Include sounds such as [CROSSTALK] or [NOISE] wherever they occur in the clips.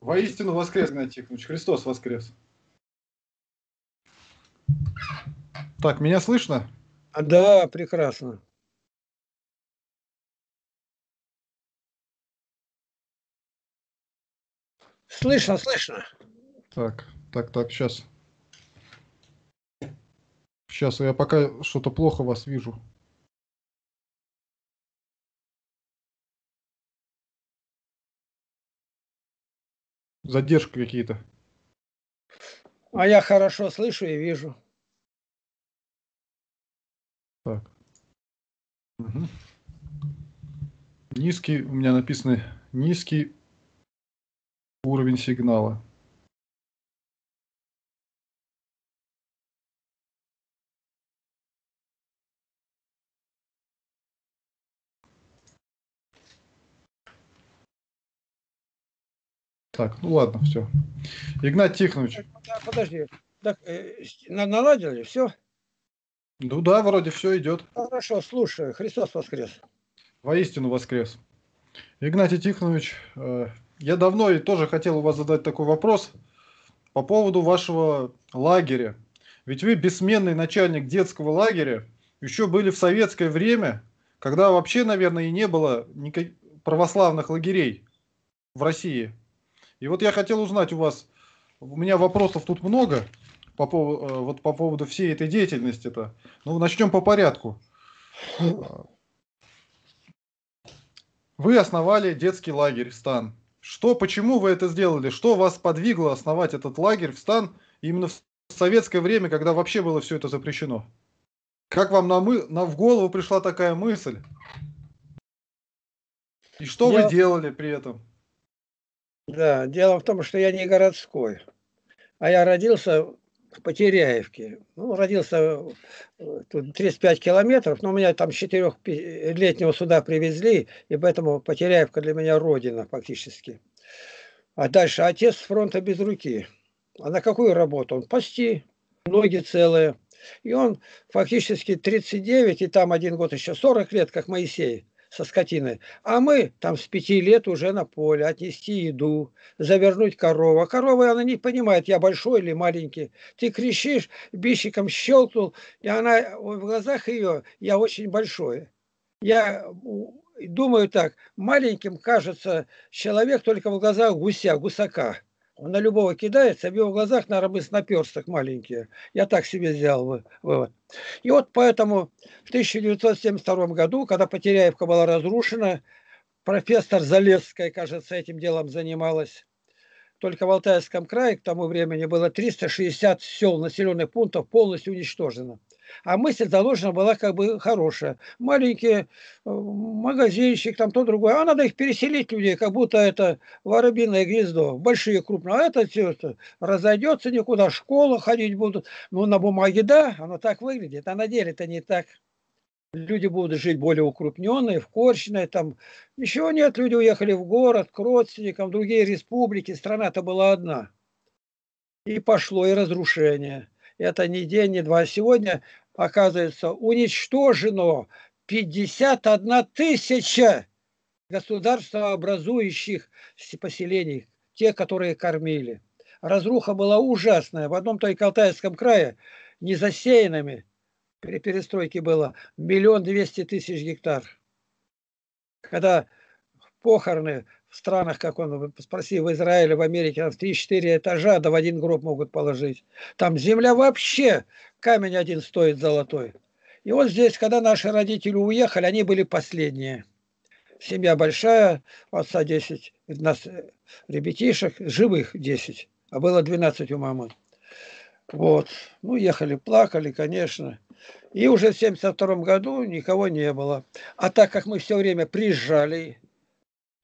Воистину воскрес, Игнатий Тихонович. Христос воскрес. Так, меня слышно? Да, прекрасно. Слышно, слышно. Так, так, так, сейчас. Сейчас, я пока что-то плохо вас вижу. Задержка какие-то. А я хорошо слышу и вижу. Так. Угу. Низкий, у меня написано низкий уровень сигнала. Так, ну ладно, все. Игнат Тихонович. Подожди, так, э, наладили, все? Ну да, вроде все идет. Хорошо, слушай, Христос воскрес. Воистину воскрес. Игнатий Тихонович, э, я давно и тоже хотел у вас задать такой вопрос по поводу вашего лагеря. Ведь вы бессменный начальник детского лагеря, еще были в советское время, когда вообще, наверное, и не было никаких православных лагерей в России. И вот я хотел узнать у вас, у меня вопросов тут много по, поводу, э, вот по поводу всей этой деятельности-то. Ну, начнем по порядку. Вы основали детский лагерь «Стан». Что, почему вы это сделали? Что вас подвигло основать этот лагерь в «Стан» именно в советское время, когда вообще было все это запрещено? Как вам на, мы, на в голову пришла такая мысль? И что я... вы делали при этом? Да, дело в том, что я не городской, а я родился в Потеряевке. Ну, родился э, тут 35 километров, но меня там четырехлетнего суда привезли, и поэтому Потеряевка для меня родина фактически. А дальше отец с фронта без руки. А на какую работу? Он пасти, ноги целые. И он фактически 39, и там один год еще 40 лет, как Моисей со скотиной. А мы там с пяти лет уже на поле, отнести еду, завернуть корову. А корова, она не понимает, я большой или маленький. Ты кричишь, бищиком щелкнул, и она в глазах ее, я очень большой. Я думаю так, маленьким кажется человек только в глазах гуся, гусака. На любого кидается, в его глазах, наверное, мы наперсток маленькие. Я так себе сделал вывод. И вот поэтому в 1972 году, когда Потеряевка была разрушена, профессор Залесская, кажется, этим делом занималась. Только в Алтайском крае к тому времени было 360 сел, населенных пунктов полностью уничтожено. А мысль заложена была как бы хорошая. Маленький э, магазинчик, там то другое. А надо их переселить людей, как будто это воробиное гнездо. Большие, крупные. А это все это разойдется никуда. Школа ходить будут. Ну, на бумаге да, оно так выглядит. А на деле это не так. Люди будут жить более укрупненные, в Корчиной, там ничего нет, люди уехали в город, к родственникам, другие республики, страна-то была одна. И пошло и разрушение. Это не день, не два. Сегодня оказывается, уничтожено 51 тысяча государствообразующих поселений, те, которые кормили. Разруха была ужасная. В одном только Алтайском крае незасеянными при перестройке было миллион двести тысяч гектар. Когда похороны в странах, как он, спроси, в Израиле, в Америке, в 3-4 этажа, да в один гроб могут положить. Там земля вообще, камень один стоит золотой. И вот здесь, когда наши родители уехали, они были последние. Семья большая, отца 10, у нас э, ребятишек, живых 10, а было 12 у мамы. Вот. Ну, ехали, плакали, конечно. И уже в 72 году никого не было. А так как мы все время приезжали,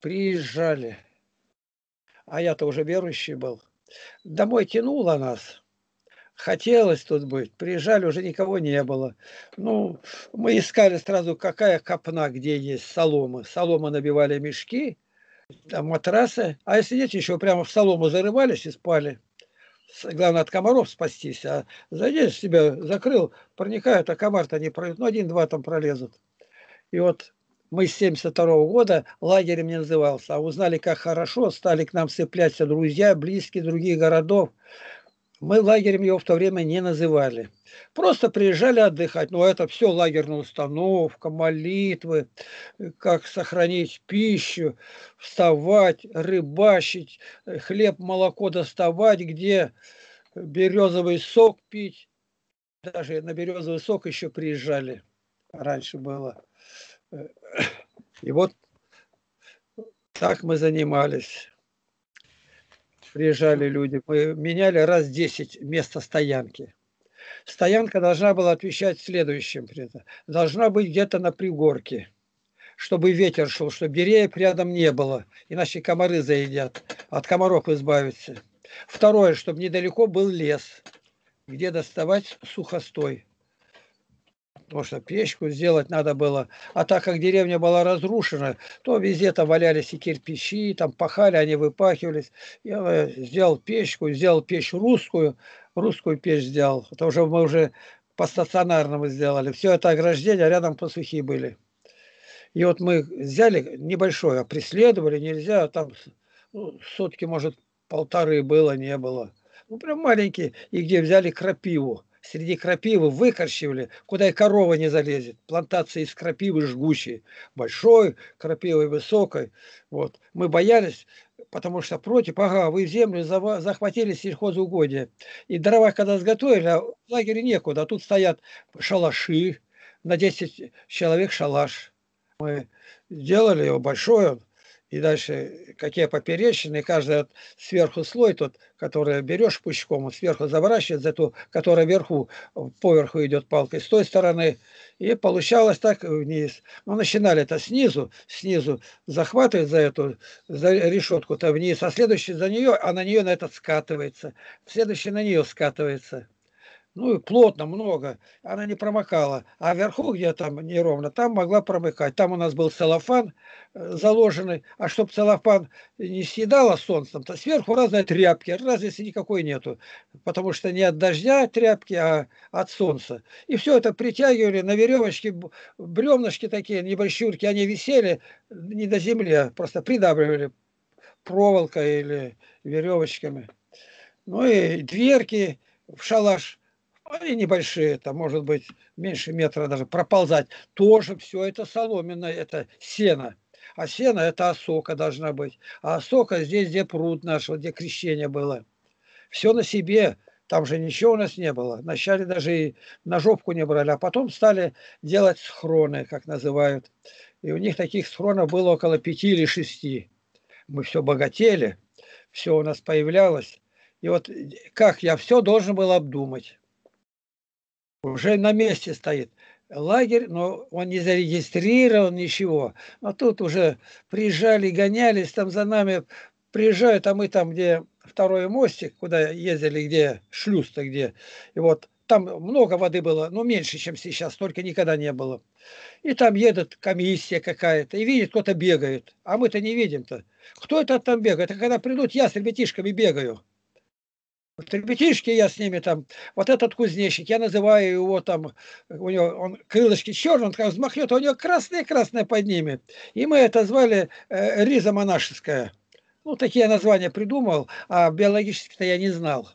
приезжали. А я-то уже верующий был. Домой тянуло нас. Хотелось тут быть. Приезжали, уже никого не было. Ну, мы искали сразу, какая копна, где есть солома. Солома набивали мешки, там матрасы. А если нет, еще прямо в солому зарывались и спали. Главное, от комаров спастись. А зайдешь, себя закрыл, проникают, а комар-то не пройдет. Ну, один-два там пролезут. И вот мы с 72 года лагерем не назывался, а узнали, как хорошо, стали к нам цепляться друзья, близкие других городов. Мы лагерем его в то время не называли. Просто приезжали отдыхать. Но это все лагерная установка, молитвы, как сохранить пищу, вставать, рыбачить, хлеб, молоко доставать, где березовый сок пить. Даже на березовый сок еще приезжали. Раньше было. И вот так мы занимались. Приезжали люди. Мы меняли раз 10 место стоянки. Стоянка должна была отвечать следующим. Должна быть где-то на пригорке, чтобы ветер шел, чтобы деревьев рядом не было, иначе комары заедят, от комаров избавиться. Второе, чтобы недалеко был лес, где доставать сухостой потому что печку сделать надо было. А так как деревня была разрушена, то везде там валялись и кирпичи, там пахали, они выпахивались. Я сделал печку, сделал печь русскую, русскую печь сделал. Это уже мы уже по стационарному сделали. Все это ограждение, рядом посухи были. И вот мы взяли небольшое, преследовали, нельзя, там ну, сотки, может, полторы было, не было. Ну, прям маленькие. И где взяли крапиву среди крапивы выкорчивали, куда и корова не залезет. Плантации из крапивы жгучие, большой крапивой, высокой. Вот. Мы боялись, потому что против, ага, вы землю захватили сельхозугодие. И дрова когда сготовили, а в лагере некуда, а тут стоят шалаши, на 10 человек шалаш. Мы сделали его большой, и дальше какие поперечины, каждый сверху слой тот, который берешь пучком, сверху заворачивает за ту, которая вверху, поверху идет палкой, с той стороны, и получалось так вниз. Мы начинали это снизу, снизу захватывает за эту за решетку-то вниз, а следующий за нее, а на нее на этот скатывается, следующий на нее скатывается ну и плотно, много, она не промокала. А вверху, где там неровно, там могла промыкать. Там у нас был целлофан э, заложенный, а чтобы целлофан не съедало солнцем, то сверху разные тряпки, разницы никакой нету. Потому что не от дождя тряпки, а от солнца. И все это притягивали на веревочке, бревнышки такие, небольшюрки, они висели не до земли, а просто придавливали проволокой или веревочками. Ну и дверки в шалаш они небольшие, там может быть меньше метра даже, проползать. Тоже все это соломенное, это сено. А сено это осока должна быть. А осока здесь, где пруд наш, вот где крещение было. Все на себе. Там же ничего у нас не было. Вначале даже и ножовку не брали, а потом стали делать схроны, как называют. И у них таких схронов было около пяти или шести. Мы все богатели, все у нас появлялось. И вот как я все должен был обдумать уже на месте стоит лагерь, но он не зарегистрирован, ничего. А тут уже приезжали, гонялись, там за нами приезжают, а мы там, где второй мостик, куда ездили, где шлюз-то где, и вот там много воды было, но меньше, чем сейчас, только никогда не было. И там едет комиссия какая-то, и видит, кто-то бегает, а мы-то не видим-то. Кто это там бегает? Это когда придут, я с ребятишками бегаю. Вот ребятишки я с ними там, вот этот кузнечик, я называю его там, у него он крылышки черные, он как взмахнет, а у него красное-красное под ними. И мы это звали э, риза монашеская. Ну, такие названия придумал, а биологически-то я не знал.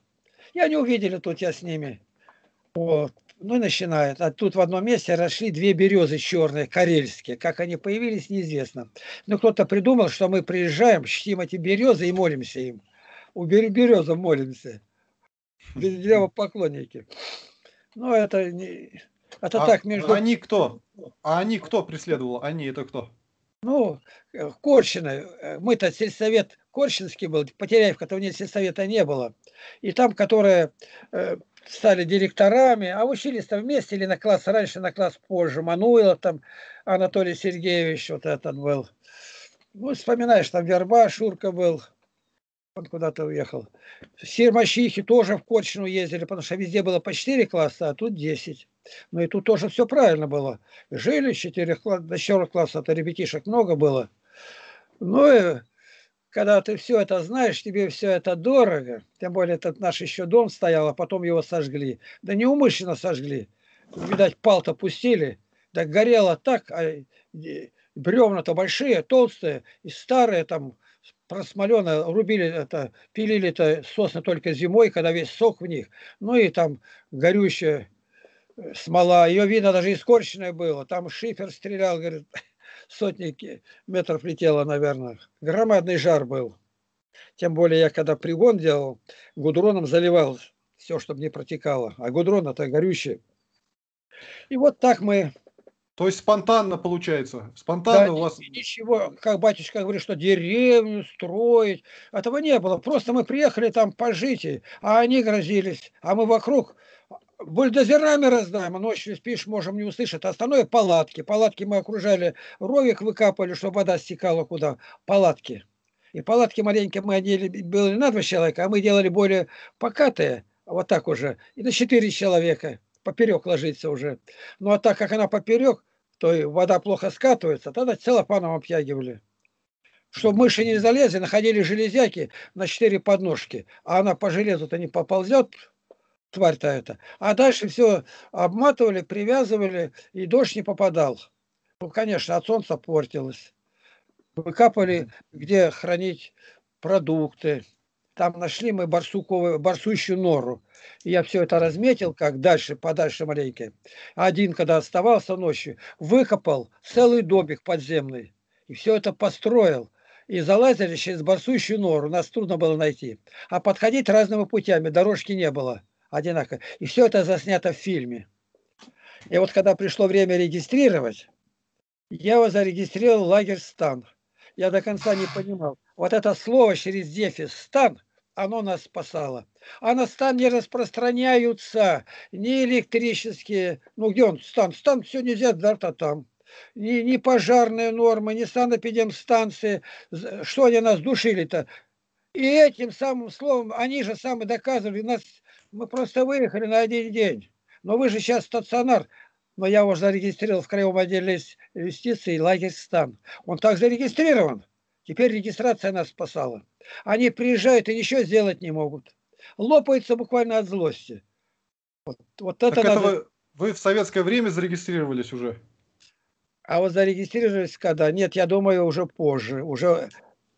И они увидели тут я с ними. Вот. Ну и начинает. А тут в одном месте росли две березы черные, карельские. Как они появились, неизвестно. Но кто-то придумал, что мы приезжаем, чтим эти березы и молимся им. У березы молимся [LAUGHS] поклонники. Ну, это не... Это а, так между... Они кто? А они кто преследовал? Они это кто? Ну, э, Корщина. Э, мы-то сельсовет Корщинский был, Потеряевка-то у них сельсовета не было. И там, которые э, стали директорами, а учились-то вместе или на класс раньше, на класс позже. Мануилов там, Анатолий Сергеевич вот этот был. Ну, вспоминаешь, там Верба, Шурка был, он куда-то уехал. Сермащихи тоже в Корчину ездили, потому что везде было по 4 класса, а тут 10. Ну и тут тоже все правильно было. Жили 4 класса, до 4 класса, а ребятишек много было. Ну и когда ты все это знаешь, тебе все это дорого. Тем более этот наш еще дом стоял, а потом его сожгли. Да неумышленно сожгли. Видать, пал-то пустили. Да горело так, а бревна-то большие, толстые, и старые там просмоленные, рубили это, пилили это сосны только зимой, когда весь сок в них. Ну и там горючая э, смола, ее видно даже искорченное было. Там шифер стрелял, говорит, [LAUGHS] сотни метров летело, наверное. Громадный жар был. Тем более я когда пригон делал, гудроном заливал все, чтобы не протекало. А гудрон это горючее. И вот так мы то есть спонтанно получается? Спонтанно да, у вас... Ничего, как батюшка говорит, что деревню строить. Этого не было. Просто мы приехали там пожить, а они грозились. А мы вокруг бульдозерами раздаем, а ночью спишь, можем не услышать. Остальное палатки. Палатки мы окружали, ровик выкапывали, чтобы вода стекала куда. Палатки. И палатки маленькие мы одели, были на два человека, а мы делали более покатые, вот так уже, и на четыре человека поперек ложится уже. Ну а так как она поперек, то вода плохо скатывается, тогда целлофаном обтягивали. Чтобы мыши не залезли, находили железяки на четыре подножки, а она по железу-то не поползет, тварь-то это. А дальше все обматывали, привязывали, и дождь не попадал. Ну, конечно, от солнца портилось. Выкапывали, где хранить продукты, там нашли мы барсуковую, барсучью нору. Я все это разметил, как дальше, подальше маленько. Один, когда оставался ночью, выкопал целый домик подземный. И все это построил. И залазили через барсучью нору. Нас трудно было найти. А подходить разными путями. Дорожки не было одинаково. И все это заснято в фильме. И вот когда пришло время регистрировать, я его зарегистрировал лагерь «Стан». Я до конца не понимал вот это слово через дефис «стан», оно нас спасало. А на стан не распространяются ни электрические, ну где он, стан? Стан все нельзя, да-то там. Ни, ни пожарные нормы, ни санэпидемстанции. Что они нас душили-то? И этим самым словом, они же сами доказывали, нас, мы просто выехали на один день. Но вы же сейчас стационар, но я уже зарегистрировал в Краевом отделе юстиции лагерь Стан. Он так зарегистрирован. Теперь регистрация нас спасала. Они приезжают и ничего сделать не могут. Лопаются буквально от злости. Вот, вот это, так надо... это вы, вы в советское время зарегистрировались уже? А вот зарегистрировались когда? Нет, я думаю, уже позже. Уже,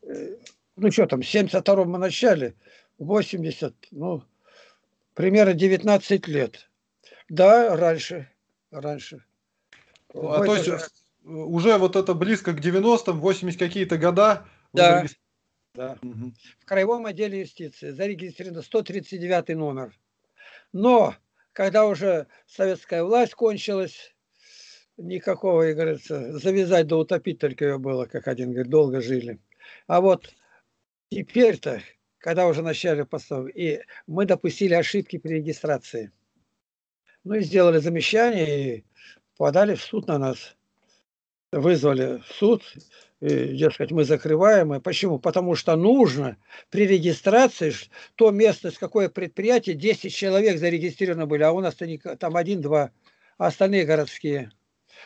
э, ну что там, в 72-м мы начали, 80, ну, примерно 19 лет. Да, раньше, раньше. А то есть уже вот это близко к 90-м, 80 какие-то года. Да. да. Угу. В Краевом отделе юстиции зарегистрирован 139 номер. Но когда уже советская власть кончилась, никакого, как говорится, завязать да утопить только ее было, как один говорит, долго жили. А вот теперь-то, когда уже начали постов, и мы допустили ошибки при регистрации. Ну и сделали замечание и подали в суд на нас вызвали в суд, и, дескать, мы закрываем. Почему? Потому что нужно при регистрации, то место, с какое предприятие, 10 человек зарегистрированы были, а у нас там один-два, а остальные городские.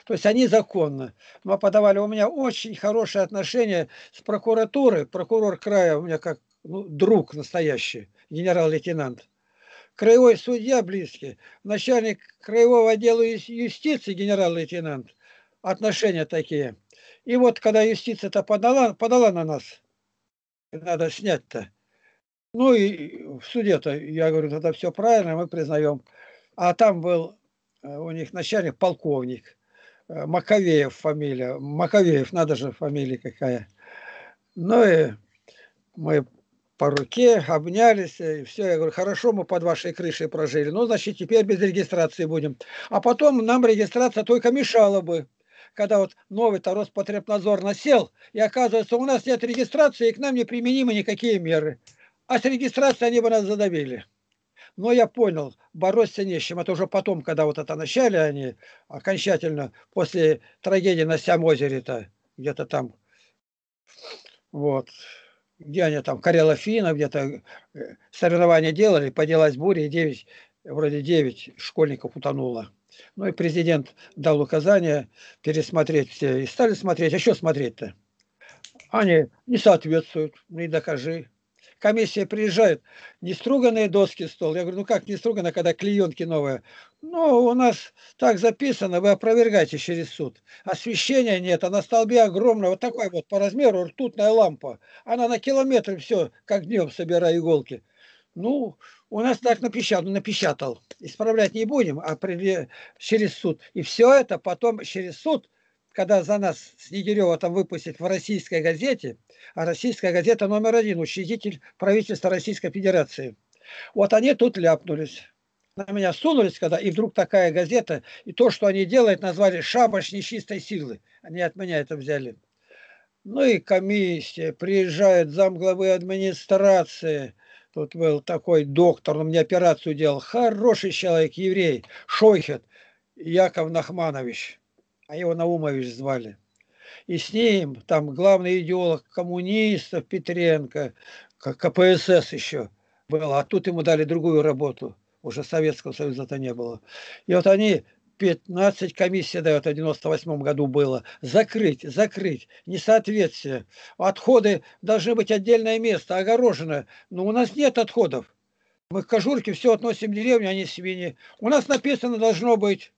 То есть они законно. Мы подавали, у меня очень хорошие отношения с прокуратурой. Прокурор края у меня как ну, друг настоящий, генерал-лейтенант. Краевой судья близкий, начальник краевого отдела юстиции, генерал-лейтенант отношения такие. И вот когда юстиция-то подала, подала на нас, надо снять-то. Ну и в суде-то, я говорю, тогда все правильно, мы признаем. А там был э, у них начальник, полковник, э, Маковеев фамилия. Маковеев, надо же фамилия какая. Ну и мы по руке обнялись, и все. Я говорю, хорошо, мы под вашей крышей прожили. Ну, значит, теперь без регистрации будем. А потом нам регистрация только мешала бы когда вот новый-то Роспотребнадзор насел, и оказывается, у нас нет регистрации, и к нам не применимы никакие меры. А с регистрацией они бы нас задавили. Но я понял, бороться не с чем. Это уже потом, когда вот это начали они окончательно, после трагедии на Сям-озере-то, где-то там, вот, где они там, Карелофина, где-то э, соревнования делали, поделась буря, и 9, вроде 9 школьников утонуло. Ну и президент дал указание пересмотреть все. И стали смотреть. А что смотреть-то? Они не соответствуют, не докажи. Комиссия приезжает, не струганные доски стол. Я говорю, ну как не стругано, когда клеенки новые? Ну, у нас так записано, вы опровергаете через суд. Освещения нет, а на столбе огромная, вот такой вот по размеру ртутная лампа. Она на километр все, как днем собирая иголки. Ну, у нас так напечатал, ну, напечатал. Исправлять не будем, а через суд. И все это потом через суд когда за нас Снегирева там выпустит в российской газете, а российская газета номер один, учредитель правительства Российской Федерации. Вот они тут ляпнулись. На меня сунулись, когда, и вдруг такая газета, и то, что они делают, назвали «Шабаш нечистой силы». Они от меня это взяли. Ну и комиссия, приезжает замглавы администрации, тут был такой доктор, он мне операцию делал, хороший человек, еврей, Шойхет, Яков Нахманович а его Наумович звали. И с ним там главный идеолог коммунистов Петренко, КПСС еще был, а тут ему дали другую работу. Уже Советского Союза-то не было. И вот они 15 комиссий дают, в 98 году было. Закрыть, закрыть, несоответствие. Отходы должны быть отдельное место, огороженное. Но у нас нет отходов. Мы к Кожурке все относим в деревню, а не свиньи. У нас написано должно быть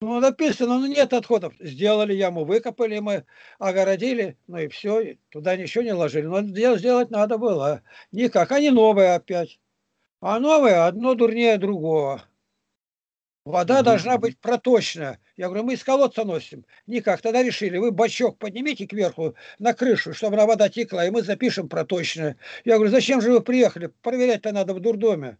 ну, написано, ну нет отходов. Сделали яму, выкопали мы, огородили, ну и все, туда ничего не ложили. Но сделать надо было. Никак, они новые опять. А новые одно дурнее другого. Вода должна быть проточная. Я говорю, мы из колодца носим. Никак. Тогда решили, вы бачок поднимите кверху на крышу, чтобы на вода текла, и мы запишем проточная. Я говорю, зачем же вы приехали? Проверять-то надо в дурдоме.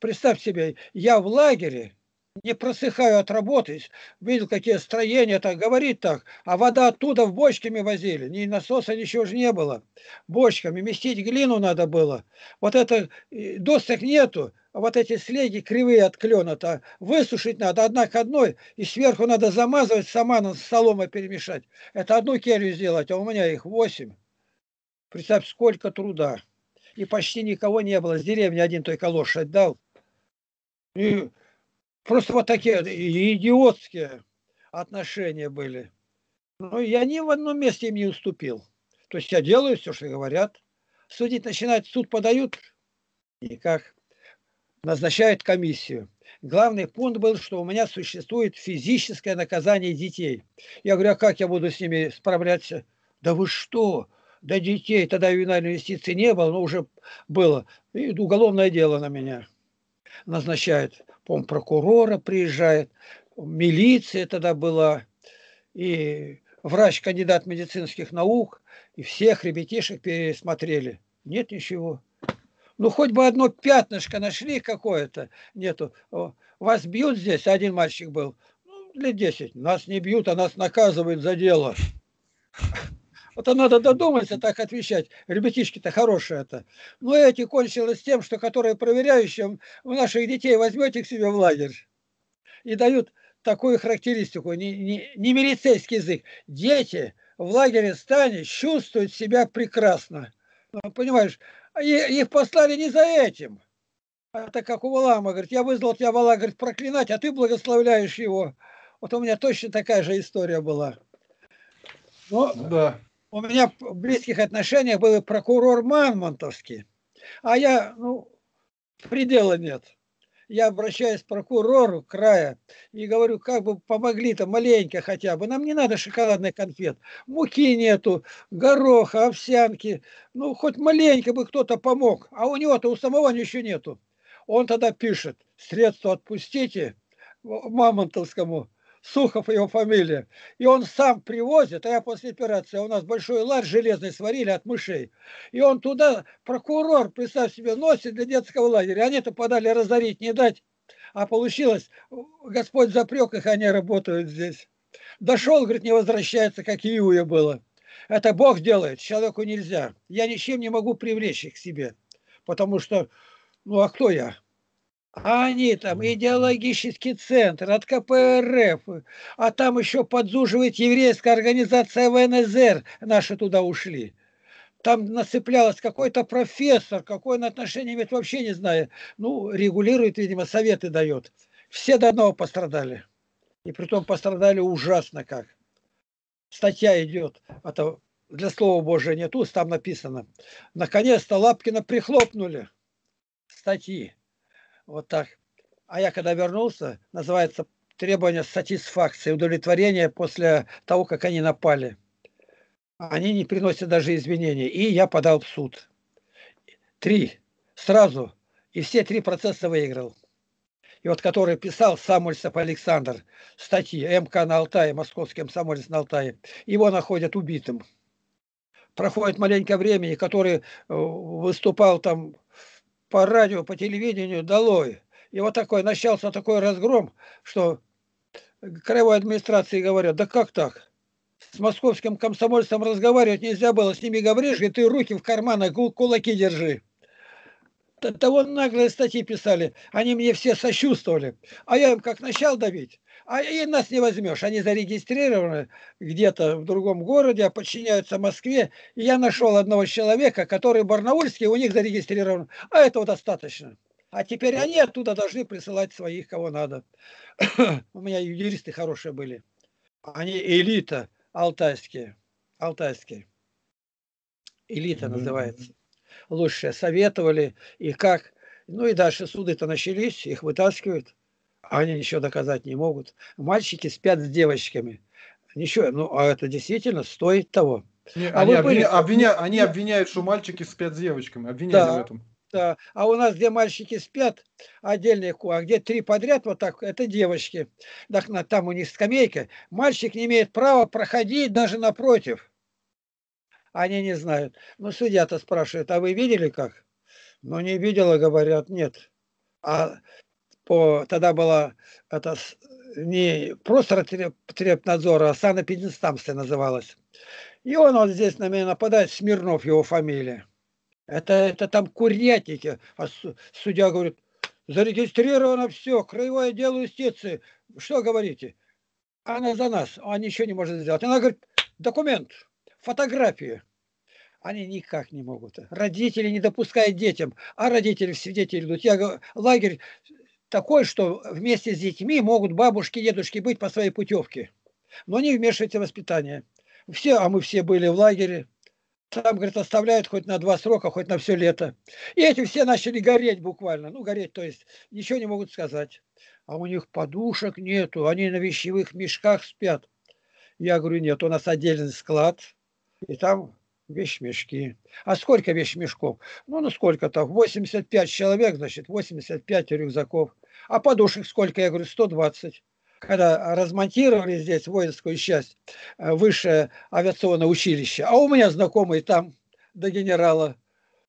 Представь себе, я в лагере, не просыхаю от работы, видел, какие строения, так говорит так, а вода оттуда в бочками возили, ни насоса, ничего же не было, бочками, местить глину надо было, вот это, досок нету, а вот эти слеги кривые от клена-то высушить надо одна к одной, и сверху надо замазывать, сама с соломой перемешать, это одну келью сделать, а у меня их восемь, представь, сколько труда, и почти никого не было, с деревни один только лошадь дал, и Просто вот такие идиотские отношения были. Ну, я ни в одном месте им не уступил. То есть я делаю все, что говорят. Судить начинать, суд подают, никак. Назначают комиссию. Главный пункт был, что у меня существует физическое наказание детей. Я говорю, а как я буду с ними справляться? Да вы что? Да детей, тогда ювенальной инвестиции не было, но уже было. И уголовное дело на меня назначают по прокурора приезжает, милиция тогда была, и врач, кандидат медицинских наук, и всех ребятишек пересмотрели. Нет ничего. Ну, хоть бы одно пятнышко нашли какое-то. Нету. Вас бьют здесь? Один мальчик был. Ну, лет 10. Нас не бьют, а нас наказывают за дело. Вот надо додуматься так отвечать. Ребятишки-то хорошие это. Но эти кончилось тем, что которые проверяющие, у наших детей возьмете к себе в лагерь и дают такую характеристику, не, не, не милицейский язык. Дети в лагере стане чувствуют себя прекрасно. Ну, понимаешь, их послали не за этим. Это как у Валама, говорит, я вызвал тебя, Вала, говорит, проклинать, а ты благословляешь его. Вот у меня точно такая же история была. Но, да у меня в близких отношениях был прокурор Манмонтовский, а я, ну, предела нет. Я обращаюсь к прокурору края и говорю, как бы помогли-то маленько хотя бы. Нам не надо шоколадных конфет. Муки нету, гороха, овсянки. Ну, хоть маленько бы кто-то помог. А у него-то у самого ничего нету. Он тогда пишет, средства отпустите Мамонтовскому Сухов его фамилия. И он сам привозит, а я после операции, у нас большой ларь железный сварили от мышей. И он туда, прокурор, представь себе, носит для детского лагеря. Они-то подали разорить, не дать. А получилось, Господь запрек их, они работают здесь. Дошел, говорит, не возвращается, как Иуя было. Это Бог делает, человеку нельзя. Я ничем не могу привлечь их к себе. Потому что, ну а кто я? А они там идеологический центр от КПРФ, а там еще подзуживает еврейская организация ВНЗР, наши туда ушли. Там насыплялось какой-то профессор, какое он отношение имеет, вообще не знаю. Ну, регулирует, видимо, советы дает. Все до одного пострадали. И при том пострадали ужасно как. Статья идет. Это для Слова Божия нет уст, там написано. Наконец-то Лапкина прихлопнули статьи. Вот так. А я когда вернулся, называется требование сатисфакции, удовлетворения после того, как они напали. Они не приносят даже извинений. И я подал в суд. Три. Сразу. И все три процесса выиграл. И вот который писал Самульсов Александр, статьи МК на Алтае, московский комсомолец на Алтае, его находят убитым. Проходит маленькое времени, который э, выступал там по радио, по телевидению, долой. И вот такой, начался такой разгром, что краевой администрации говорят, да как так? С московским комсомольцем разговаривать нельзя было, с ними говоришь, и ты руки в карманах, кулаки держи. Того наглые статьи писали, они мне все сочувствовали. А я им как начал давить, а и нас не возьмешь. Они зарегистрированы где-то в другом городе, а подчиняются Москве. И я нашел одного человека, который барнаульский, у них зарегистрирован. А этого достаточно. А теперь они оттуда должны присылать своих, кого надо. [COUGHS] У меня юристы хорошие были. Они элита алтайские. Алтайские. Элита называется. Лучшие советовали и как. Ну и дальше суды-то начались, их вытаскивают. А они ничего доказать не могут. Мальчики спят с девочками. Ничего, ну а это действительно стоит того. Не, а они, были... обвиня... они обвиняют, что мальчики спят с девочками. Обвиняли да. в этом да. А у нас, где мальчики спят, отдельные ку, а где три подряд, вот так, это девочки. Там у них скамейка. Мальчик не имеет права проходить даже напротив. Они не знают. Ну, судья-то спрашивает, а вы видели как? Ну, не видела, говорят, нет. А по, тогда была это не просто трепнадзора, а санэпидинстанция называлась. И он вот здесь на меня нападает, Смирнов его фамилия. Это, это там курятники. А судья говорит, зарегистрировано все, краевое дело юстиции. Что говорите? Она за нас, а ничего не может сделать. Она говорит, документ, фотографии. Они никак не могут. Родители не допускают детям, а родители в свидетели идут. Я говорю, лагерь такой, что вместе с детьми могут бабушки, дедушки быть по своей путевке. Но не вмешивайте в воспитание. Все, а мы все были в лагере. Там, говорит, оставляют хоть на два срока, хоть на все лето. И эти все начали гореть буквально. Ну, гореть, то есть ничего не могут сказать. А у них подушек нету, они на вещевых мешках спят. Я говорю, нет, у нас отдельный склад, и там вещмешки. А сколько вещмешков? Ну, ну сколько-то, 85 человек, значит, 85 рюкзаков. А подушек сколько? Я говорю, 120 когда размонтировали здесь воинскую часть, э, высшее авиационное училище, а у меня знакомые там до генерала,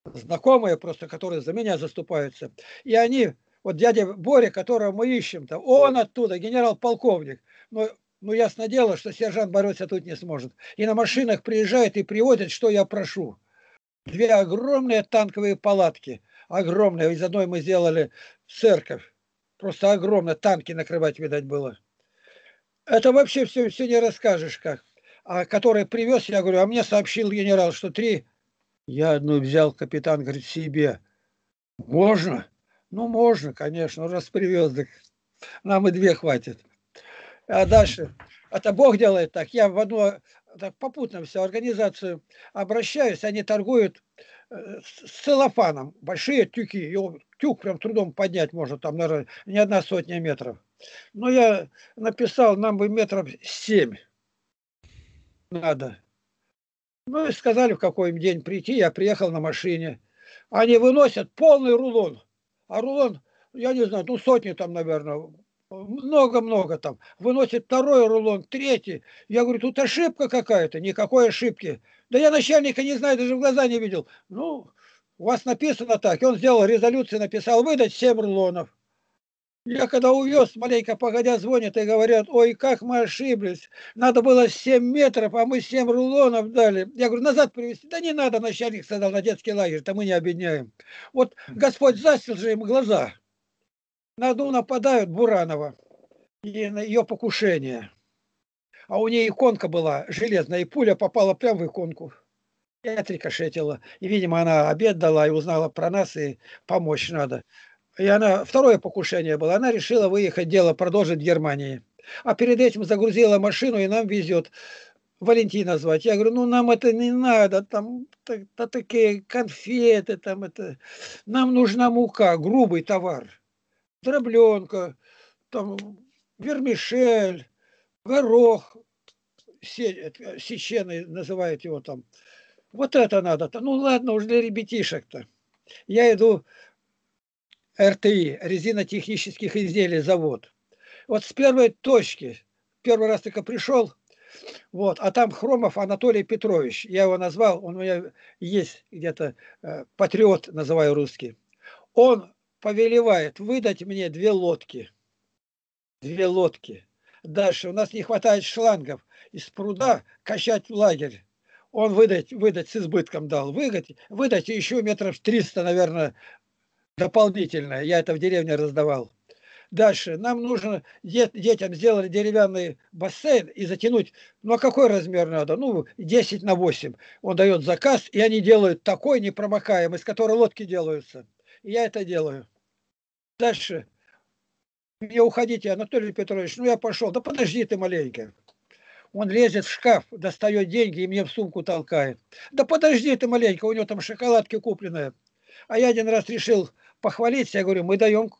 знакомые просто, которые за меня заступаются. И они, вот дядя Боря, которого мы ищем-то, он оттуда, генерал-полковник. Но, ну, ясно дело, что сержант бороться тут не сможет. И на машинах приезжает и приводит, что я прошу. Две огромные танковые палатки. Огромные. Из одной мы сделали церковь. Просто огромно. Танки накрывать, видать, было. Это вообще все, все не расскажешь как. А который привез, я говорю, а мне сообщил генерал, что три. Я одну взял, капитан говорит, себе. Можно? Ну, можно, конечно, раз привез, так нам и две хватит. А дальше, это Бог делает так. Я в одну так, попутно всю организацию обращаюсь, они торгуют э, с целлофаном, большие тюки, его тюк прям трудом поднять можно, там, наверное, не одна сотня метров. Но я написал, нам бы метров семь надо. Ну и сказали, в какой день прийти. Я приехал на машине. Они выносят полный рулон. А рулон, я не знаю, ну сотни там, наверное, много-много там. Выносит второй рулон, третий. Я говорю, тут ошибка какая-то. Никакой ошибки. Да я начальника не знаю, даже в глаза не видел. Ну, у вас написано так. И он сделал резолюцию, написал, выдать 7 рулонов. Я когда увез, маленько погодя звонят и говорят, ой, как мы ошиблись, надо было 7 метров, а мы 7 рулонов дали. Я говорю, назад привезти. Да не надо, начальник сказал, на детский лагерь, то мы не объединяем. Вот Господь застил же им глаза. На одну нападают Буранова и на ее покушение. А у нее иконка была железная, и пуля попала прямо в иконку. И отрикошетила. И, видимо, она обед дала и узнала про нас, и помочь надо. И она, второе покушение было, она решила выехать, дело продолжить в Германии. А перед этим загрузила машину и нам везет Валентина звать. Я говорю, ну нам это не надо, там так, так, такие конфеты, там это. Нам нужна мука, грубый товар. Дробленка, там вермишель, горох, сеченый называют его там. Вот это надо-то. Ну ладно, уже для ребятишек-то. Я иду РТИ, резинотехнических изделий завод. Вот с первой точки, первый раз только пришел, вот, а там Хромов Анатолий Петрович, я его назвал, он у меня есть где-то, э, патриот называю русский. Он повелевает выдать мне две лодки. Две лодки. Дальше у нас не хватает шлангов из пруда качать в лагерь. Он выдать, выдать с избытком дал. Выдать, выдать еще метров 300, наверное, дополнительное. Я это в деревне раздавал. Дальше. Нам нужно дет, детям сделали деревянный бассейн и затянуть. Ну, а какой размер надо? Ну, 10 на 8. Он дает заказ, и они делают такой непромокаемый, из которого лодки делаются. И я это делаю. Дальше. Мне уходите, Анатолий Петрович. Ну, я пошел. Да подожди ты маленько. Он лезет в шкаф, достает деньги и мне в сумку толкает. Да подожди ты маленько, у него там шоколадки купленные. А я один раз решил похвалиться, я говорю, мы даем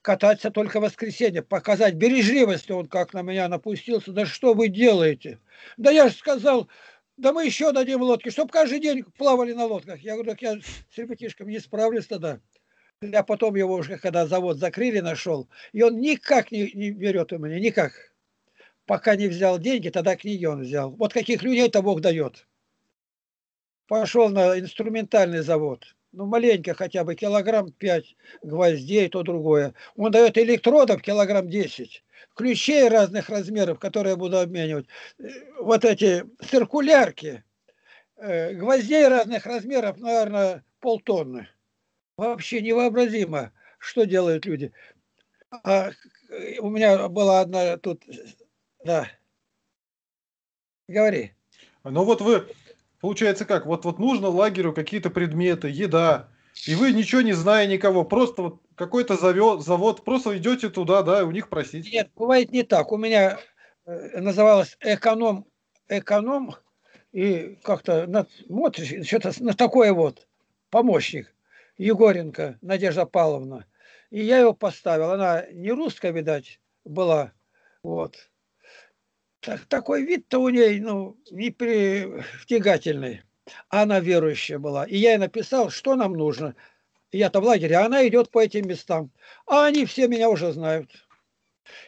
кататься только в воскресенье, показать бережливость. Он как на меня напустился, да что вы делаете? Да я же сказал, да мы еще дадим лодки, чтобы каждый день плавали на лодках. Я говорю, так я с ребятишками не справлюсь тогда. Я потом его уже, когда завод закрыли, нашел, и он никак не, не берет у меня, никак. Пока не взял деньги, тогда книги он взял. Вот каких людей-то Бог дает. Пошел на инструментальный завод ну, маленько хотя бы, килограмм 5 гвоздей, то другое. Он дает электродов килограмм 10, ключей разных размеров, которые я буду обменивать. Э, вот эти циркулярки, э, гвоздей разных размеров, наверное, полтонны. Вообще невообразимо, что делают люди. А у меня была одна тут, да. Говори. Ну вот вы Получается как? Вот, вот нужно лагерю какие-то предметы, еда, и вы ничего не зная никого, просто вот какой-то завод, завод, просто идете туда, да, у них просить. Нет, бывает не так. У меня э, называлось эконом, эконом, и как-то на, вот что-то на такое вот помощник Егоренко Надежда Павловна. И я его поставил. Она не русская, видать, была. Вот так, такой вид-то у ней, ну, не притягательный. Она верующая была. И я ей написал, что нам нужно. Я-то в лагере, а она идет по этим местам. А они все меня уже знают.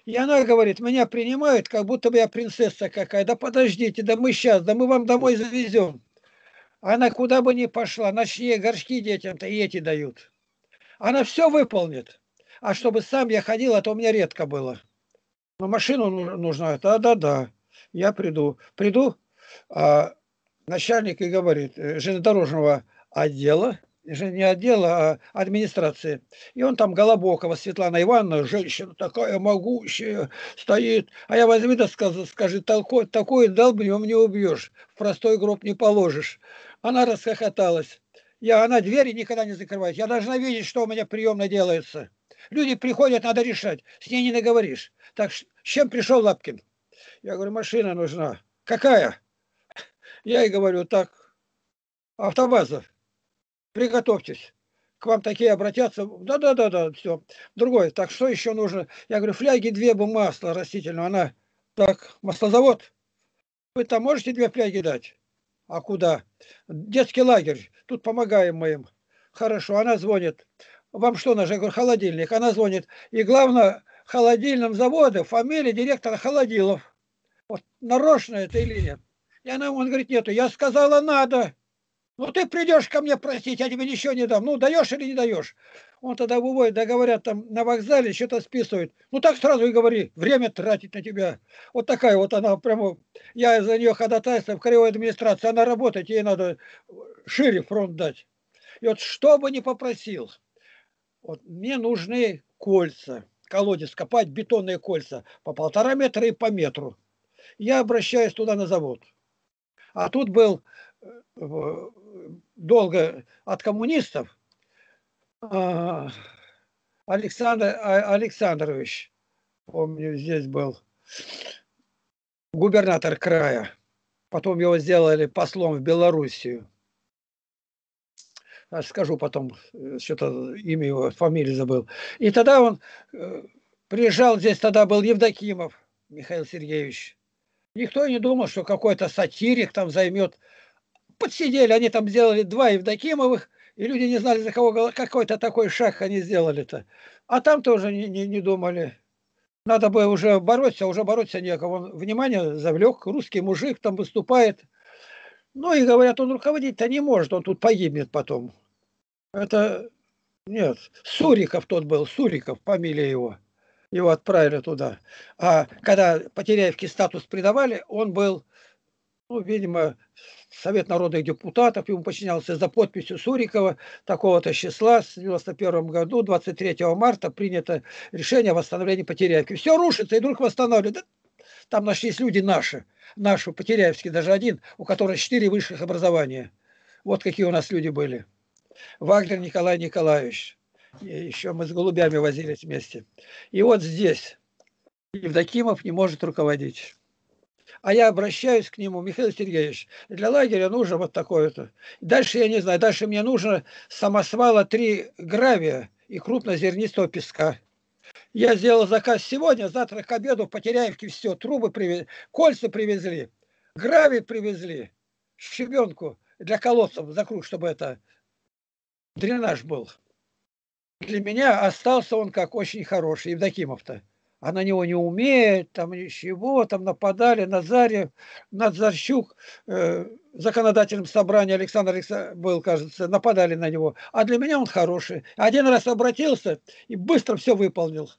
И она говорит, меня принимают, как будто бы я принцесса какая. Да подождите, да мы сейчас, да мы вам домой завезем. Она куда бы ни пошла, ночные горшки детям-то и эти дают. Она все выполнит. А чтобы сам я ходил, это у меня редко было. Но машину нужна. Да-да-да, я приду. Приду, а начальник и говорит, э, железнодорожного отдела, не отдела, а администрации. И он там Голобокова, Светлана Ивановна, женщина такая могущая, стоит. А я возьми да скажи, скажи такой, такой долбнем не убьешь, в простой гроб не положишь. Она расхохоталась. Я, она двери никогда не закрывает. Я должна видеть, что у меня приемно делается. Люди приходят, надо решать. С ней не наговоришь. Так, с чем пришел Лапкин? Я говорю, машина нужна. Какая? Я и говорю, так, автобаза, приготовьтесь. К вам такие обратятся. Да-да-да-да, все. Другое. Так, что еще нужно? Я говорю, фляги две бы масла растительного. Она, так, маслозавод. Вы там можете две фляги дать? А куда? Детский лагерь. Тут помогаем мы им. Хорошо, она звонит. Вам что нужно? Я говорю, холодильник. Она звонит. И главное, холодильном заводе фамилия директора Холодилов. Вот нарочно это или нет? И она, он говорит, нету. Я сказала, надо. Ну, ты придешь ко мне просить, я тебе ничего не дам. Ну, даешь или не даешь? Он тогда выводит, да говорят, там на вокзале что-то списывают. Ну, так сразу и говори, время тратить на тебя. Вот такая вот она прямо, я за нее ходатайство в краевой администрации, она работает, ей надо шире фронт дать. И вот что бы ни попросил, вот мне нужны кольца колодец копать, бетонные кольца по полтора метра и по метру. Я обращаюсь туда на завод. А тут был э, долго от коммунистов Александр а, Александрович, помню, здесь был губернатор края. Потом его сделали послом в Белоруссию. Скажу потом, э, что-то имя его, фамилию забыл. И тогда он э, приезжал, здесь тогда был Евдокимов Михаил Сергеевич. Никто не думал, что какой-то сатирик там займет. Подсидели, они там сделали два Евдокимовых, и люди не знали, за кого какой-то такой шаг они сделали-то. А там тоже не, не, не думали. Надо бы уже бороться, уже бороться некого. Он внимание завлек, русский мужик там выступает. Ну и говорят, он руководить-то не может, он тут погибнет потом. Это, нет, Суриков тот был, Суриков, фамилия его. Его отправили туда. А когда Потеряевке статус придавали, он был, ну, видимо, Совет народных депутатов, ему подчинялся за подписью Сурикова такого-то числа в 91 году, 23 марта, принято решение о восстановлении Потеряевки. Все рушится, и вдруг восстанавливают. Там нашлись люди наши, наши, Потеряевские, даже один, у которого четыре высших образования. Вот какие у нас люди были. Вагнер Николай Николаевич. И еще мы с голубями возились вместе. И вот здесь Евдокимов не может руководить а я обращаюсь к нему, Михаил Сергеевич, для лагеря нужно вот такое-то. Дальше я не знаю, дальше мне нужно самосвала три гравия и крупнозернистого песка. Я сделал заказ сегодня, завтра к обеду в все, трубы привезли, кольца привезли, гравий привезли, щебенку для колодцев за круг, чтобы это дренаж был. Для меня остался он как очень хороший, Евдокимов-то а на него не умеет, там ничего, там нападали, Назарев, Назарщук, э, законодательном собрании Александр Александр был, кажется, нападали на него. А для меня он хороший. Один раз обратился и быстро все выполнил.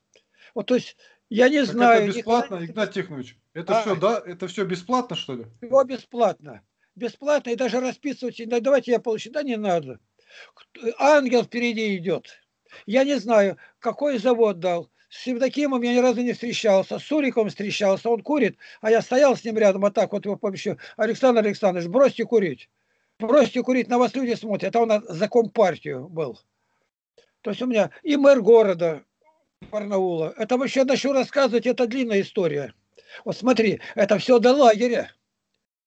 Вот, то есть, я не так знаю... Это бесплатно, никогда... Игнат Тихонович? Это а, все, да? Это все бесплатно, что ли? Его бесплатно. Бесплатно, и даже расписывать, да, давайте я получу, да не надо. Ангел впереди идет. Я не знаю, какой завод дал, с Евдокимом я ни разу не встречался, с Суриком встречался, он курит, а я стоял с ним рядом, а так вот его помощью, Александр Александрович, бросьте курить, бросьте курить, на вас люди смотрят, это он за компартию был. То есть у меня и мэр города Барнаула, это вообще начну рассказывать, это длинная история. Вот смотри, это все до лагеря.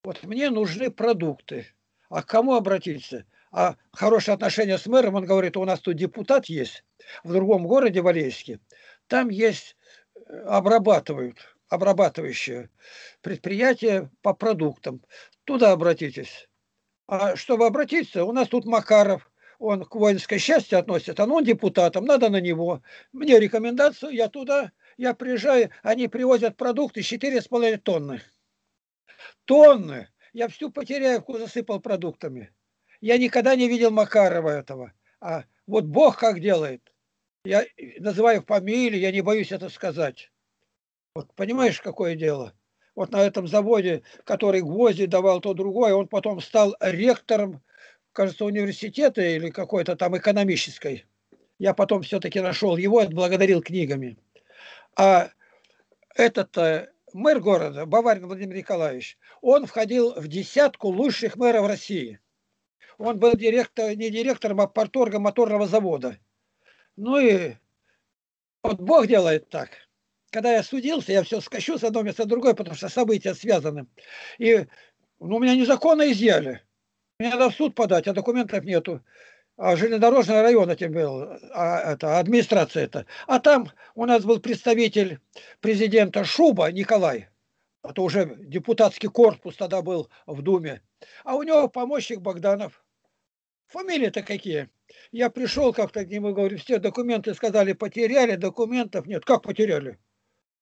Вот мне нужны продукты. А к кому обратиться? А хорошее отношение с мэром, он говорит, у нас тут депутат есть в другом городе, Валейске. Там есть э, обрабатывают, обрабатывающие предприятия по продуктам. Туда обратитесь. А чтобы обратиться, у нас тут Макаров, он к воинской части относится, но он депутатом, надо на него. Мне рекомендацию, я туда, я приезжаю, они привозят продукты 4,5 тонны. Тонны! Я всю Потеряевку засыпал продуктами. Я никогда не видел Макарова этого. А вот Бог как делает – я называю фамилии, я не боюсь это сказать. Вот понимаешь, какое дело? Вот на этом заводе, который гвозди давал то другое, он потом стал ректором, кажется, университета или какой-то там экономической. Я потом все-таки нашел его, отблагодарил книгами. А этот э, мэр города, Баварин Владимир Николаевич, он входил в десятку лучших мэров России. Он был директор, не директором, а порторгом моторного завода. Ну и вот Бог делает так. Когда я судился, я все скачу с одного места в другое, потому что события связаны. И ну, у меня незаконно изъяли. Мне надо в суд подать, а документов нету. А железнодорожный район этим был, а, это, администрация это. А там у нас был представитель президента Шуба Николай. Это уже депутатский корпус тогда был в Думе. А у него помощник Богданов. Фамилии-то какие? Я пришел как-то к нему, говорю, все документы сказали потеряли, документов нет. Как потеряли?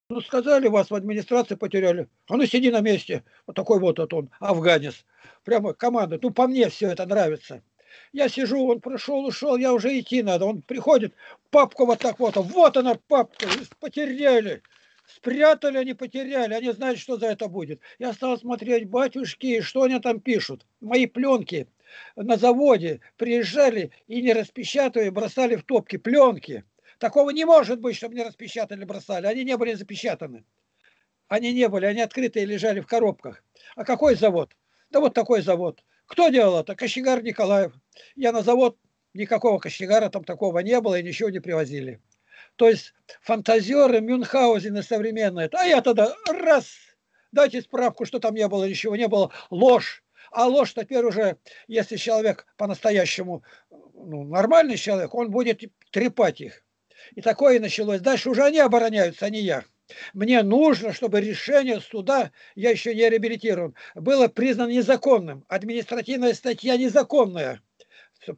Ну, сказали, вас в администрации потеряли. А ну, сиди на месте. Вот такой вот, вот он, афганец. Прямо команда. Ну, по мне все это нравится. Я сижу, он прошел, ушел, я уже идти надо. Он приходит, папку вот так вот, вот она папка, потеряли. Спрятали, они потеряли, они знают, что за это будет. Я стал смотреть, батюшки, что они там пишут. Мои пленки на заводе приезжали и не распечатывая, бросали в топки пленки. Такого не может быть, чтобы не распечатали, бросали. Они не были запечатаны. Они не были, они открытые лежали в коробках. А какой завод? Да вот такой завод. Кто делал это? Кочегар Николаев. Я на завод, никакого кочегара там такого не было и ничего не привозили. То есть фантазеры Мюнхгаузены современные. А я тогда раз дайте справку, что там не было ничего, не было. Ложь. А ложь теперь уже, если человек по-настоящему ну, нормальный человек, он будет трепать их. И такое началось. Дальше уже они обороняются, а не я. Мне нужно, чтобы решение суда, я еще не реабилитирован, было признано незаконным. Административная статья незаконная.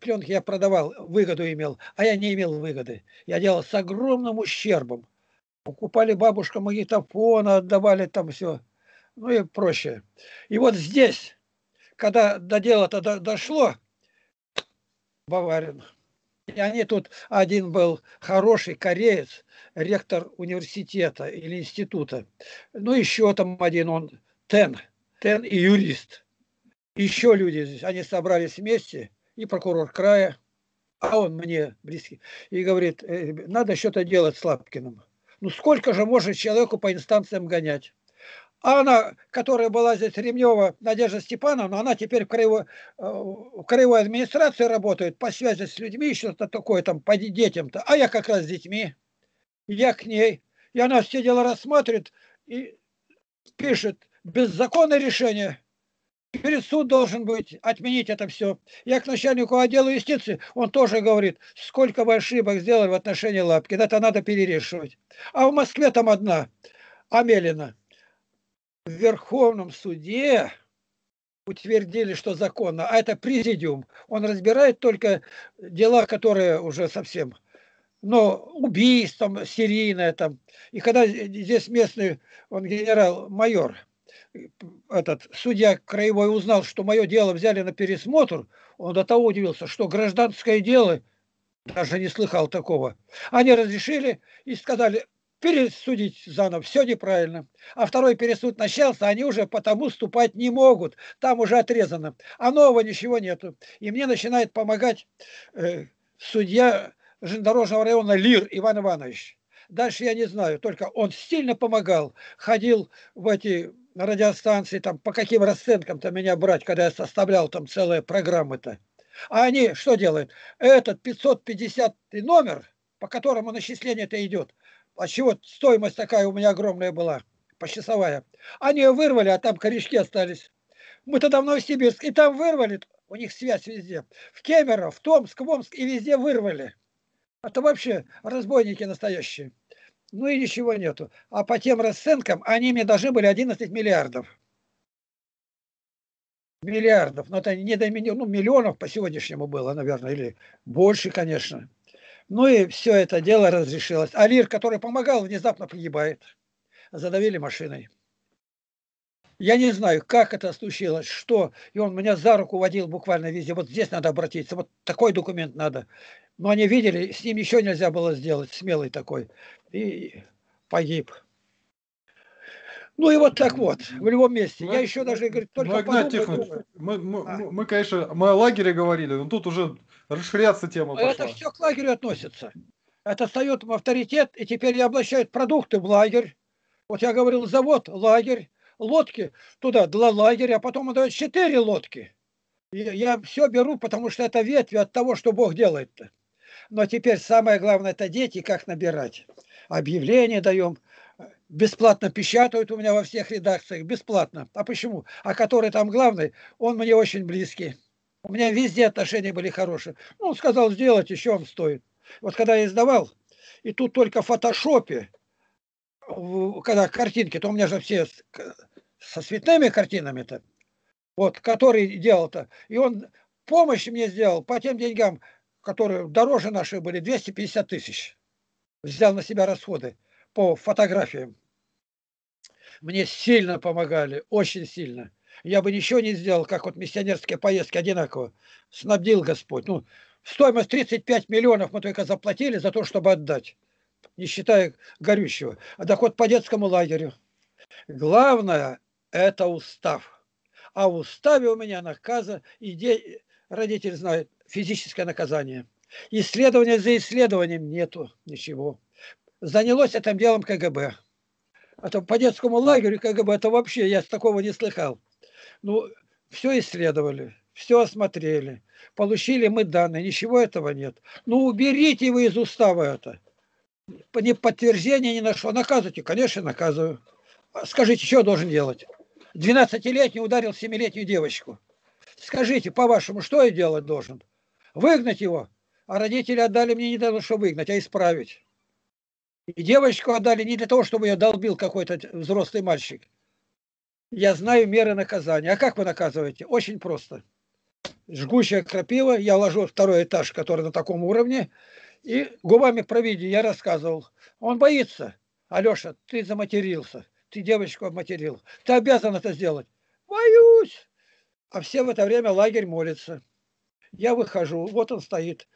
Пленки я продавал, выгоду имел, а я не имел выгоды. Я делал с огромным ущербом. Покупали бабушка магнитофона, отдавали там все. Ну и проще. И вот здесь, когда до дела-то дошло, Баварин, и они тут, один был хороший кореец, ректор университета или института. Ну, еще там один, он Тен, Тен и юрист. Еще люди здесь, они собрались вместе, и прокурор края, а он мне близкий, и говорит, «Э, надо что-то делать с Лапкиным. Ну, сколько же может человеку по инстанциям гонять? А она, которая была здесь Ремнева, Надежда Степановна, она теперь в краевой, э, в краевой администрации работает, по связи с людьми, что-то такое там, по детям-то. А я как раз с детьми. Я к ней. И она все дела рассматривает и пишет беззаконное решение. Перед суд должен быть, отменить это все. Я к начальнику отдела юстиции, он тоже говорит, сколько вы ошибок сделали в отношении Лапки, это надо перерешивать. А в Москве там одна, Амелина в Верховном суде утвердили, что законно, а это президиум. Он разбирает только дела, которые уже совсем но убийством серийное там. И когда здесь местный, он генерал-майор, этот судья краевой узнал, что мое дело взяли на пересмотр, он до того удивился, что гражданское дело, даже не слыхал такого. Они разрешили и сказали, пересудить заново, все неправильно. А второй пересуд начался, они уже потому ступать не могут, там уже отрезано. А нового ничего нету. И мне начинает помогать э, судья железнодорожного района Лир Иван Иванович. Дальше я не знаю, только он сильно помогал, ходил в эти радиостанции, там по каким расценкам-то меня брать, когда я составлял там целые программы-то. А они что делают? Этот 550 номер, по которому начисление-то идет, а чего стоимость такая у меня огромная была, почасовая. Они ее вырвали, а там корешки остались. Мы-то давно в Сибирск, и там вырвали, у них связь везде. В Кемерово, в Томск, в Омск и везде вырвали. Это вообще разбойники настоящие. Ну и ничего нету. А по тем расценкам они мне должны были 11 миллиардов. Миллиардов. Но это не до миллионов, ну, миллионов по сегодняшнему было, наверное, или больше, конечно. Ну и все это дело разрешилось. Алир, который помогал, внезапно погибает. Задавили машиной. Я не знаю, как это случилось, что. И он меня за руку водил буквально везде. Вот здесь надо обратиться, вот такой документ надо. Но они видели, с ним еще нельзя было сделать, смелый такой. И погиб. Ну и вот так вот, в любом месте. Ну, я еще даже, говорю, только ну, Игнат Тихонович, мы, мы, а. мы, конечно, мы о лагере говорили, но тут уже расширяться тема пошла. Это все к лагерю относится. Это встает в авторитет, и теперь я обращают продукты в лагерь. Вот я говорил, завод, лагерь, лодки туда, для лагеря, а потом он дает четыре лодки. И я все беру, потому что это ветви от того, что Бог делает-то. Но теперь самое главное, это дети, как набирать. Объявления даем, бесплатно печатают у меня во всех редакциях, бесплатно. А почему? А который там главный, он мне очень близкий. У меня везде отношения были хорошие. Ну, он сказал сделать, еще он стоит. Вот когда я издавал, и тут только в фотошопе, когда картинки, то у меня же все со цветными картинами-то, вот, который делал-то, и он помощь мне сделал по тем деньгам, которые дороже наши были, 250 тысяч. Взял на себя расходы по фотографиям. Мне сильно помогали, очень сильно. Я бы ничего не сделал, как вот миссионерские поездки одинаково. Снабдил Господь. Ну, стоимость 35 миллионов мы только заплатили за то, чтобы отдать, не считая горючего. А доход по детскому лагерю. Главное – это устав. А в уставе у меня наказа, и де... родитель знает, физическое наказание. Исследования за исследованием нету ничего занялось этим делом КГБ. Это по детскому лагерю КГБ, это вообще, я с такого не слыхал. Ну, все исследовали, все осмотрели, получили мы данные, ничего этого нет. Ну, уберите вы из устава это. Ни подтверждения не нашло. Наказывайте, конечно, наказываю. скажите, что должен делать? 12-летний ударил 7-летнюю девочку. Скажите, по-вашему, что я делать должен? Выгнать его? А родители отдали мне не для того, чтобы выгнать, а исправить. И девочку отдали не для того, чтобы ее долбил какой-то взрослый мальчик. Я знаю меры наказания. А как вы наказываете? Очень просто. Жгучая крапива, я ложу второй этаж, который на таком уровне, и губами провиди я рассказывал. Он боится. Алеша, ты заматерился, ты девочку обматерил, ты обязан это сделать. Боюсь. А все в это время лагерь молится. Я выхожу, вот он стоит.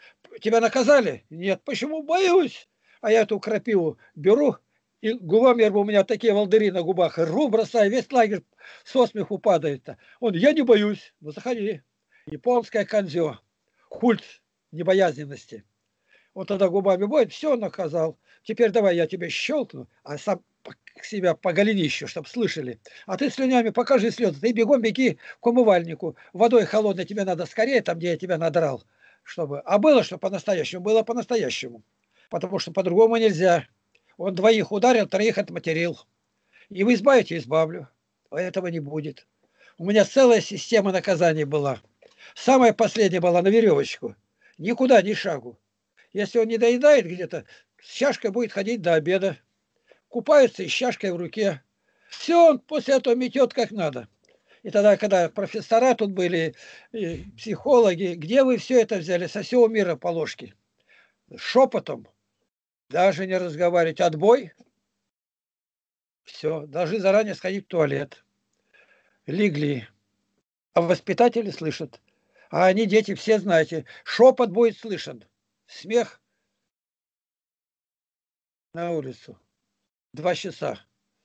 Тебя наказали? Нет. Почему? Боюсь. А я эту крапиву беру, и губами у меня такие волдыри на губах, рву, бросаю, весь лагерь со смеху падает. -то. Он, я не боюсь. Ну, заходи. Японское канзё. Культ небоязненности. Он тогда губами будет, все наказал. Теперь давай я тебе щелкну, а сам себя по голенищу, чтобы слышали. А ты слюнями покажи слезы. Ты бегом беги к умывальнику. Водой холодной тебе надо скорее, там, где я тебя надрал. Чтобы... А было что по-настоящему? Было по-настоящему. Потому что по-другому нельзя. Он двоих ударил, троих отматерил. И вы избавите, избавлю. Этого не будет. У меня целая система наказаний была. Самая последняя была на веревочку. Никуда, ни шагу. Если он не доедает где-то, с чашкой будет ходить до обеда. Купается и с чашкой в руке. Все он после этого метет как надо. И тогда, когда профессора тут были, психологи, где вы все это взяли со всего мира по ложке? Шепотом, даже не разговаривать, отбой. Все, должны заранее сходить в туалет. Легли. А воспитатели слышат. А они, дети, все знаете, шепот будет слышен смех на улицу. Два часа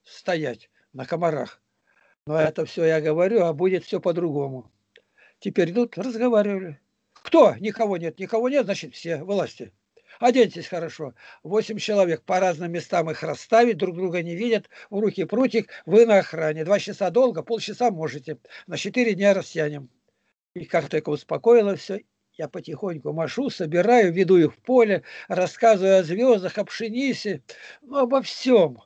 стоять на комарах. Но это все я говорю, а будет все по-другому. Теперь идут, разговаривали. Кто? Никого нет. Никого нет, значит, все власти. Оденьтесь хорошо. Восемь человек по разным местам их расставить, друг друга не видят, в руки прутик, вы на охране. Два часа долго, полчаса можете. На четыре дня растянем. И как только успокоило все, я потихоньку машу, собираю, веду их в поле, рассказываю о звездах, о пшенице, ну, обо всем.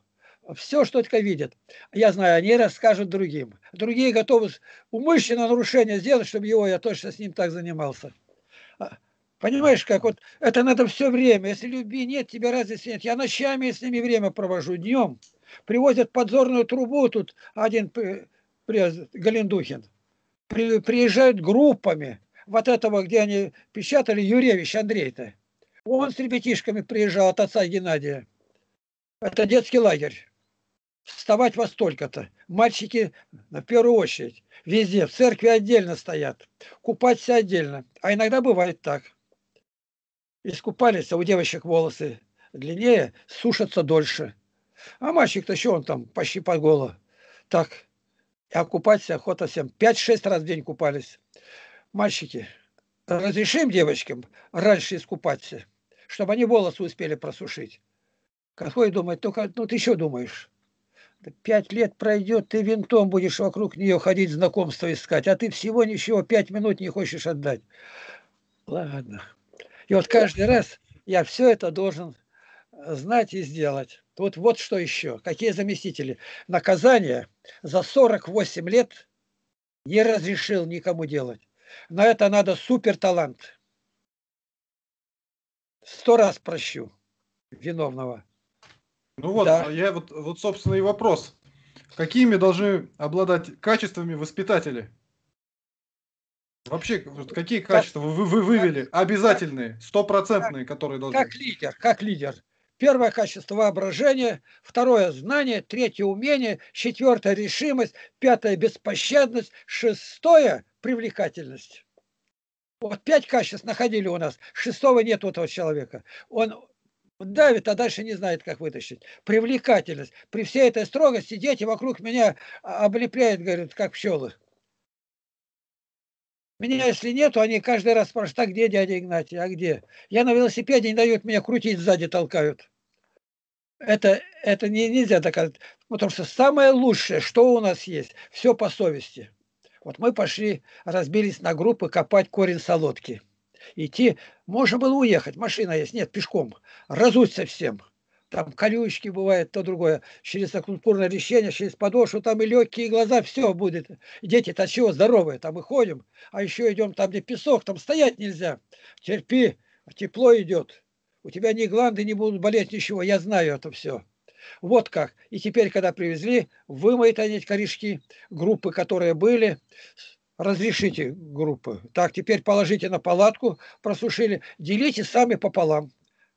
Все, что только видят. Я знаю, они расскажут другим. Другие готовы умышленное нарушение сделать, чтобы его я точно с ним так занимался. Понимаешь, как вот это надо все время. Если любви нет, тебе разницы нет. Я ночами с ними время провожу, днем. Привозят подзорную трубу тут один Галендухин. Приезжают группами вот этого, где они печатали, Юревич Андрей-то. Он с ребятишками приезжал от отца Геннадия. Это детский лагерь. Вставать во столько-то. Мальчики на первую очередь. Везде. В церкви отдельно стоят. Купаться отдельно. А иногда бывает так. Искупались, а у девочек волосы длиннее, сушатся дольше. А мальчик-то что он там почти по голову. Так. А купаться охота всем. Пять-шесть раз в день купались мальчики, разрешим девочкам раньше искупаться, чтобы они волосы успели просушить. Какой думает, только, ну ты что думаешь? Пять лет пройдет, ты винтом будешь вокруг нее ходить, знакомство искать, а ты всего ничего, пять минут не хочешь отдать. Ладно. И вот каждый раз я все это должен знать и сделать. Вот, вот что еще. Какие заместители? Наказание за 48 лет не разрешил никому делать. На это надо супер талант. Сто раз прощу виновного. Ну вот, да. я вот, вот, собственно, и вопрос. Какими должны обладать качествами воспитатели? Вообще, какие качества вы, вы вывели? Обязательные, стопроцентные, которые должны. Как лидер, как лидер. Первое качество воображение, второе знание, третье умение, четвертое решимость, пятое беспощадность, шестое привлекательность. Вот пять качеств находили у нас, шестого нет у этого человека. Он давит, а дальше не знает, как вытащить. Привлекательность. При всей этой строгости дети вокруг меня облепляют, говорят, как пчелы. Меня, если нету, они каждый раз спрашивают, а где дядя Игнатий, а где? Я на велосипеде не дают меня крутить, сзади толкают. Это, это не, нельзя доказать. Потому что самое лучшее, что у нас есть, все по совести. Вот мы пошли, разбились на группы копать корень солодки. Идти, можно было уехать, машина есть, нет, пешком. Разуть совсем. Там колючки бывает, то другое, через акупунктурное лечение, через подошву, там и легкие и глаза, все будет. Дети-то чего, здоровые, там и ходим, а еще идем там, где песок, там стоять нельзя. Терпи, тепло идет. У тебя ни гланды не будут болеть, ничего, я знаю это все. Вот как. И теперь, когда привезли, вымоют они корешки, группы, которые были, разрешите группы. Так, теперь положите на палатку, просушили, делите сами пополам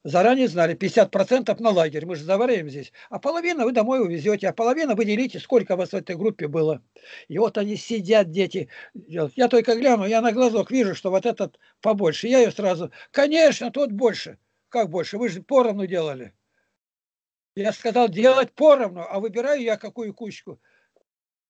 заранее знали, 50% на лагерь, мы же завариваем здесь, а половину вы домой увезете, а половину вы делите, сколько вас в этой группе было. И вот они сидят, дети, я только гляну, я на глазок вижу, что вот этот побольше, я ее сразу, конечно, тот больше. Как больше? Вы же поровну делали. Я сказал делать поровну, а выбираю я какую кучку.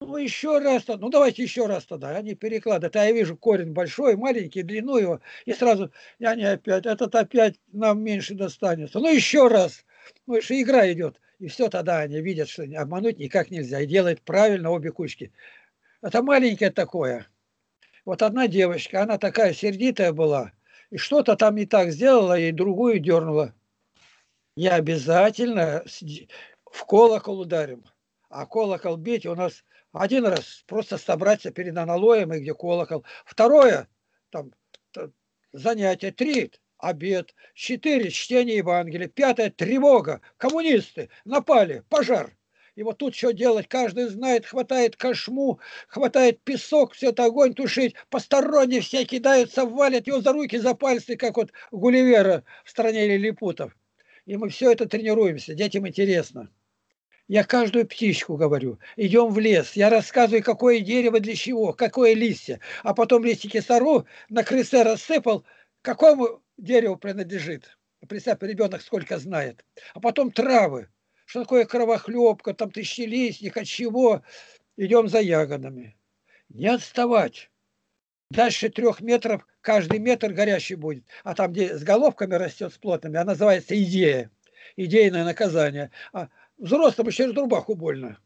Ну, еще раз, ну давайте еще раз тогда, они перекладывают. А я вижу корень большой, маленький, длину его, и сразу, я не опять, этот опять нам меньше достанется. Ну, еще раз. Ну, что игра идет. И все тогда они видят, что обмануть никак нельзя. И делает правильно обе кучки. Это маленькое такое. Вот одна девочка, она такая сердитая была, и что-то там не так сделала, и другую дернула. Я обязательно в колокол ударим. А колокол бить у нас один раз просто собраться перед аналоем, и где колокол. Второе, там, занятие. Три, обед. Четыре, чтение Евангелия. Пятое, тревога. Коммунисты напали, пожар. И вот тут что делать, каждый знает, хватает кошму, хватает песок, все это огонь тушить, посторонние все кидаются, валят его за руки, за пальцы, как вот Гулливера в стране лилипутов. И мы все это тренируемся, детям интересно. Я каждую птичку говорю, идем в лес, я рассказываю, какое дерево для чего, какое листья, а потом листики сору, на крысе рассыпал, какому дереву принадлежит. Представь, ребенок сколько знает. А потом травы, что такое кровохлебка, там тысячелистник, от чего. Идем за ягодами. Не отставать. Дальше трех метров, каждый метр горящий будет. А там, где с головками растет, с плотными, она называется идея. Идейное наказание. А Взрослому через рубаху больно.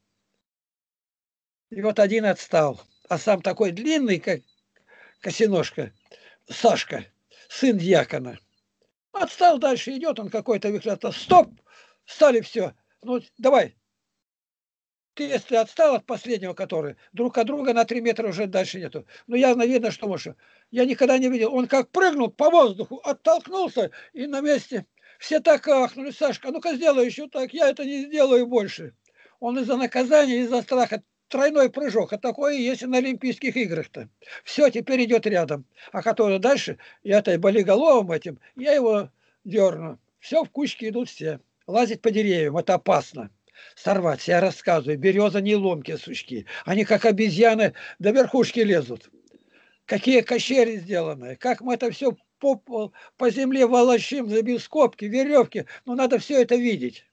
И вот один отстал. А сам такой длинный, как косиножка, Сашка, сын дьякона. Отстал, дальше идет он какой-то вихрята. Стоп! Стали все. Ну, давай. Ты, если отстал от последнего, который друг от друга на три метра уже дальше нету. Ну, явно видно, что может. Я никогда не видел. Он как прыгнул по воздуху, оттолкнулся и на месте все так ахнули, Сашка, ну-ка сделай еще так, я это не сделаю больше. Он из-за наказания, из-за страха тройной прыжок, а такое есть и на Олимпийских играх-то. Все теперь идет рядом. А который дальше, я этой болиголовым этим, я его дерну. Все в кучке идут все. Лазить по деревьям, это опасно. Сорвать, я рассказываю, береза не ломки сучки. Они как обезьяны до верхушки лезут. Какие кощери сделаны, как мы это все по, по земле волочим, забил скобки, веревки. Ну, надо все это видеть.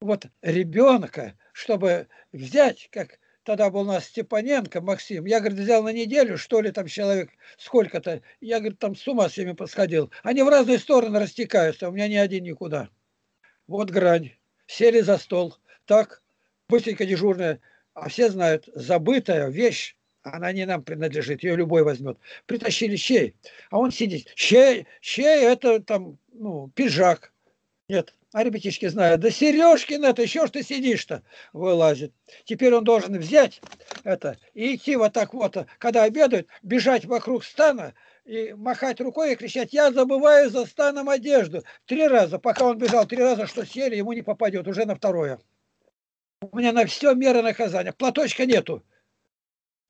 Вот ребенка, чтобы взять, как тогда был у нас Степаненко Максим, я, говорит, взял на неделю, что ли, там человек сколько-то, я, говорит, там с ума с ними подсходил. Они в разные стороны растекаются, у меня ни один никуда. Вот грань. Сели за стол. Так, быстренько дежурная. А все знают, забытая вещь она не нам принадлежит, ее любой возьмет. Притащили щей, а он сидит. Щей, щей это там, ну, пиджак. Нет, а ребятишки знают, да Сережкин это, еще что сидишь-то, вылазит. Теперь он должен взять это и идти вот так вот, когда обедают, бежать вокруг стана и махать рукой и кричать, я забываю за станом одежду. Три раза, пока он бежал, три раза, что сели, ему не попадет, уже на второе. У меня на все меры наказания. Платочка нету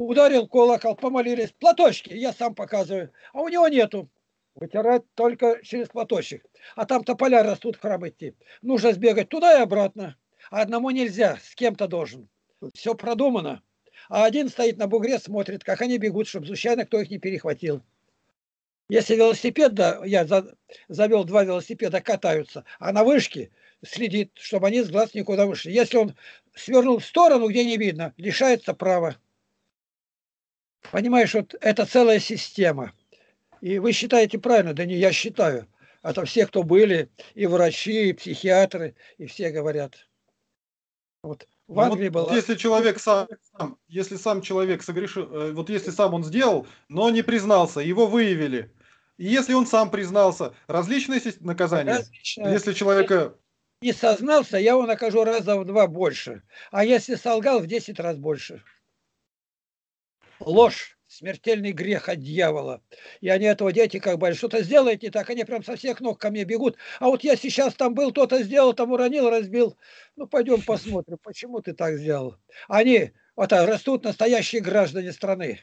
ударил колокол, помолились, платочки, я сам показываю, а у него нету. Вытирать только через платочек. А там тополя растут в храм идти. Нужно сбегать туда и обратно. А одному нельзя, с кем-то должен. Все продумано. А один стоит на бугре, смотрит, как они бегут, чтобы случайно кто их не перехватил. Если велосипед, да, я за, завел два велосипеда, катаются, а на вышке следит, чтобы они с глаз никуда вышли. Если он свернул в сторону, где не видно, лишается права. Понимаешь, вот это целая система. И вы считаете правильно, да не я считаю. Это все, кто были, и врачи, и психиатры, и все говорят. Вот в ну Англии вот была... Если человек сам, если сам человек согрешил, э, вот если сам он сделал, но не признался, его выявили. И если он сам признался, различные наказания. Различные. Если человека не сознался, я его накажу раза в два больше. А если солгал, в 10 раз больше. Ложь смертельный грех от дьявола. И они этого дети как бы, что-то сделаете так, они прям со всех ног ко мне бегут. А вот я сейчас там был, кто-то сделал, там уронил, разбил. Ну, пойдем посмотрим, почему ты так сделал. Они вот растут настоящие граждане страны.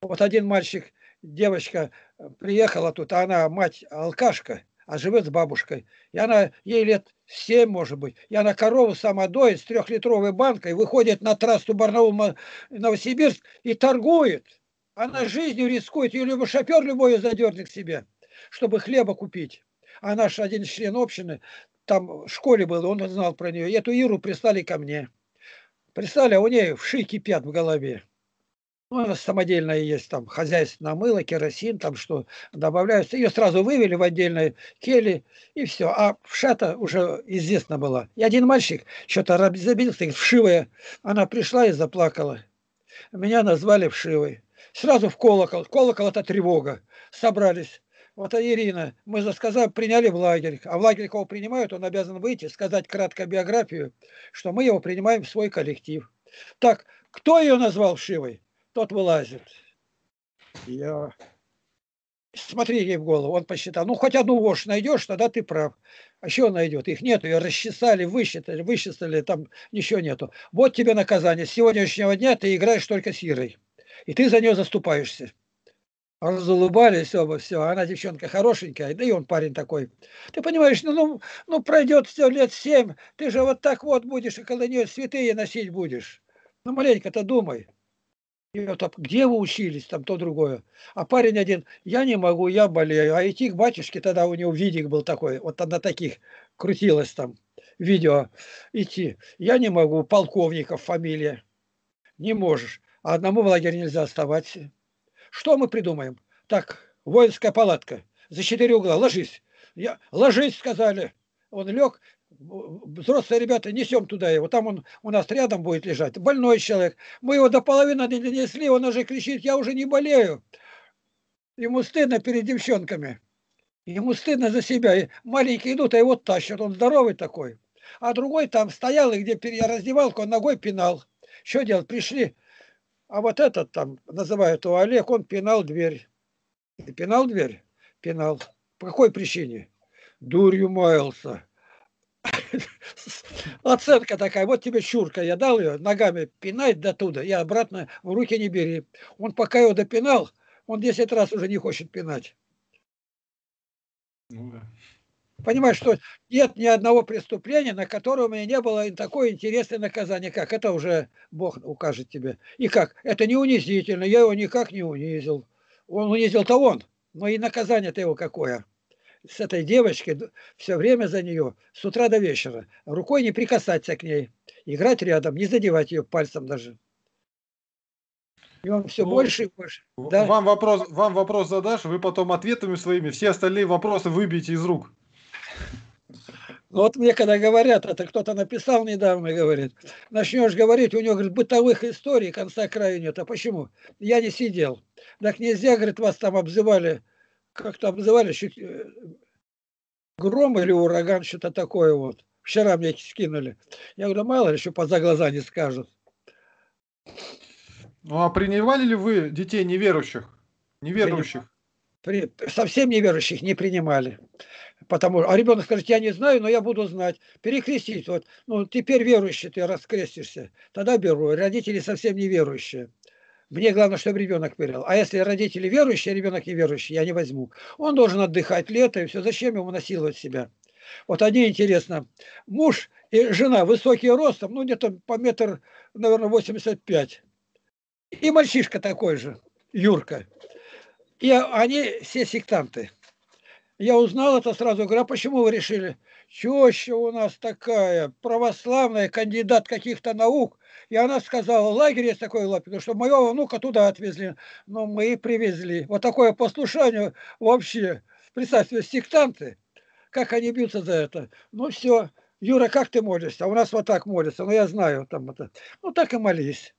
Вот один мальчик, девочка приехала тут, а она мать алкашка, а живет с бабушкой. И она, ей лет 7, может быть. И она корову сама доит с трехлитровой банкой, выходит на трассу Барнаул-Новосибирск и торгует. Она жизнью рискует, ее любой шофер любой задернет к себе, чтобы хлеба купить. А наш один член общины, там в школе был, он знал про нее. Эту Иру прислали ко мне. Прислали, а у нее вши кипят в голове. Ну, она самодельная есть, там, хозяйственное мыло, керосин, там что добавляются. Ее сразу вывели в отдельной кели, и все. А вшата уже известно было. И один мальчик что-то забился, вшивая. Она пришла и заплакала. Меня назвали вшивой. Сразу в колокол. Колокол – это тревога. Собрались. Вот а Ирина, мы же сказали, приняли в лагерь. А в лагерь кого принимают, он обязан выйти, сказать кратко биографию, что мы его принимаем в свой коллектив. Так, кто ее назвал вшивой? Тот вылазит. Я... Смотри ей в голову, он посчитал. Ну, хоть одну вошь найдешь, тогда ты прав. А еще он найдет? Их нету, ее расчесали, высчитали, высчитали, там ничего нету. Вот тебе наказание. С сегодняшнего дня ты играешь только с Ирой. И ты за нее заступаешься. Разулыбались оба, все. Она девчонка хорошенькая, да и он парень такой. Ты понимаешь, ну, ну, ну пройдет все лет семь, ты же вот так вот будешь, и коло нее святые носить будешь. Ну, маленько-то думай. Вот, где вы учились, там то другое. А парень один, я не могу, я болею. А идти к батюшке, тогда у него видик был такой, вот на таких крутилось там видео идти. Я не могу, полковников фамилия. Не можешь. А одному в лагерь нельзя оставаться. Что мы придумаем? Так, воинская палатка. За четыре угла. Ложись. Я, ложись, сказали. Он лег, взрослые ребята, несем туда его, там он у нас рядом будет лежать, больной человек. Мы его до половины не донесли, он уже кричит, я уже не болею. Ему стыдно перед девчонками. Ему стыдно за себя. И маленькие идут, а его тащат, он здоровый такой. А другой там стоял, и где я раздевалку, он ногой пинал. Что делать? Пришли. А вот этот там, называют его Олег, он пинал дверь. Пинал дверь? Пинал. По какой причине? Дурью маялся. [LAUGHS] Оценка такая, вот тебе чурка, я дал ее, ногами пинать до туда, и обратно в руки не бери. Он пока его допинал, он 10 раз уже не хочет пинать. Ну, да. Понимаешь, что нет ни одного преступления, на которое у меня не было такое интересное наказание, как это уже Бог укажет тебе. И как? Это не унизительно, я его никак не унизил. Он унизил-то он, но и наказание-то его какое с этой девочкой все время за нее, с утра до вечера. Рукой не прикасаться к ней, играть рядом, не задевать ее пальцем даже. И он все ну, больше и больше. Да? Вам, вопрос, вам вопрос задашь, вы потом ответами своими все остальные вопросы выбьете из рук. Ну, вот мне когда говорят, это кто-то написал недавно, говорит, начнешь говорить, у него, говорит, бытовых историй конца края нет. А почему? Я не сидел. Так нельзя, говорит, вас там обзывали как-то обзывали, чуть, э, гром или ураган, что-то такое вот. Вчера мне скинули. Я говорю, мало ли, что за глаза не скажут. Ну а принимали ли вы детей неверующих? Неверующих? При, совсем неверующих не принимали. Потому, а ребенок скажет, я не знаю, но я буду знать. Перекрестить. Вот, ну, теперь верующий ты раскрестишься. Тогда беру. Родители совсем неверующие. Мне главное, чтобы ребенок верил. А если родители верующие, а ребенок неверующий, я не возьму. Он должен отдыхать лето и все. Зачем ему насиловать себя? Вот они, интересно, муж и жена высокие ростом, ну где-то по метр, наверное, 85. И мальчишка такой же, Юрка. И они все сектанты. Я узнал это сразу, говорю, а почему вы решили? Теща у нас такая, православная, кандидат каких-то наук. И она сказала, лагерь есть такой потому что моего внука туда отвезли. Но мы и привезли. Вот такое послушание вообще. Представьте, сектанты, как они бьются за это. Ну все, Юра, как ты молишься? А у нас вот так молится. Ну я знаю там это. Ну так и молись.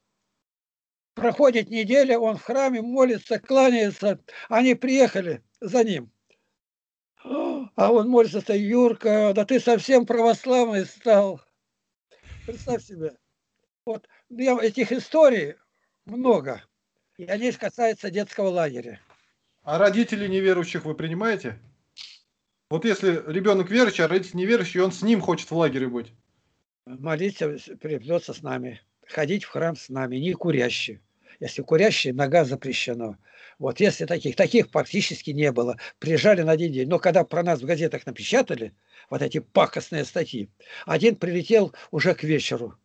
Проходит неделя, он в храме молится, кланяется. Они приехали за ним. А он молится, Юрка, да ты совсем православный стал. Представь себе. Вот я, этих историй много. И они касаются детского лагеря. А родителей неверующих вы принимаете? Вот если ребенок верующий, а родитель неверующий, он с ним хочет в лагере быть. Молиться придется с нами. Ходить в храм с нами, не курящий. Если курящий, нога запрещена. Вот если таких, таких практически не было. Приезжали на один день. Но когда про нас в газетах напечатали, вот эти пакостные статьи, один прилетел уже к вечеру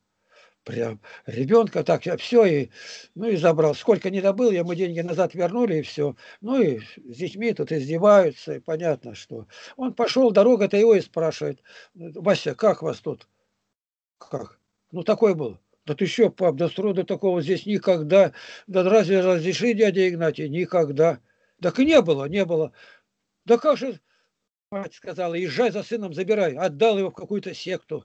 прям ребенка так все и ну и забрал сколько не добыл ему деньги назад вернули и все ну и с детьми тут издеваются и понятно что он пошел дорога-то его и спрашивает Вася как вас тут как ну такой был да ты что, пап, да сроду такого здесь никогда. Да разве разреши, дядя Игнатий? Никогда. Так и не было, не было. Да как же, мать сказала, езжай за сыном, забирай. Отдал его в какую-то секту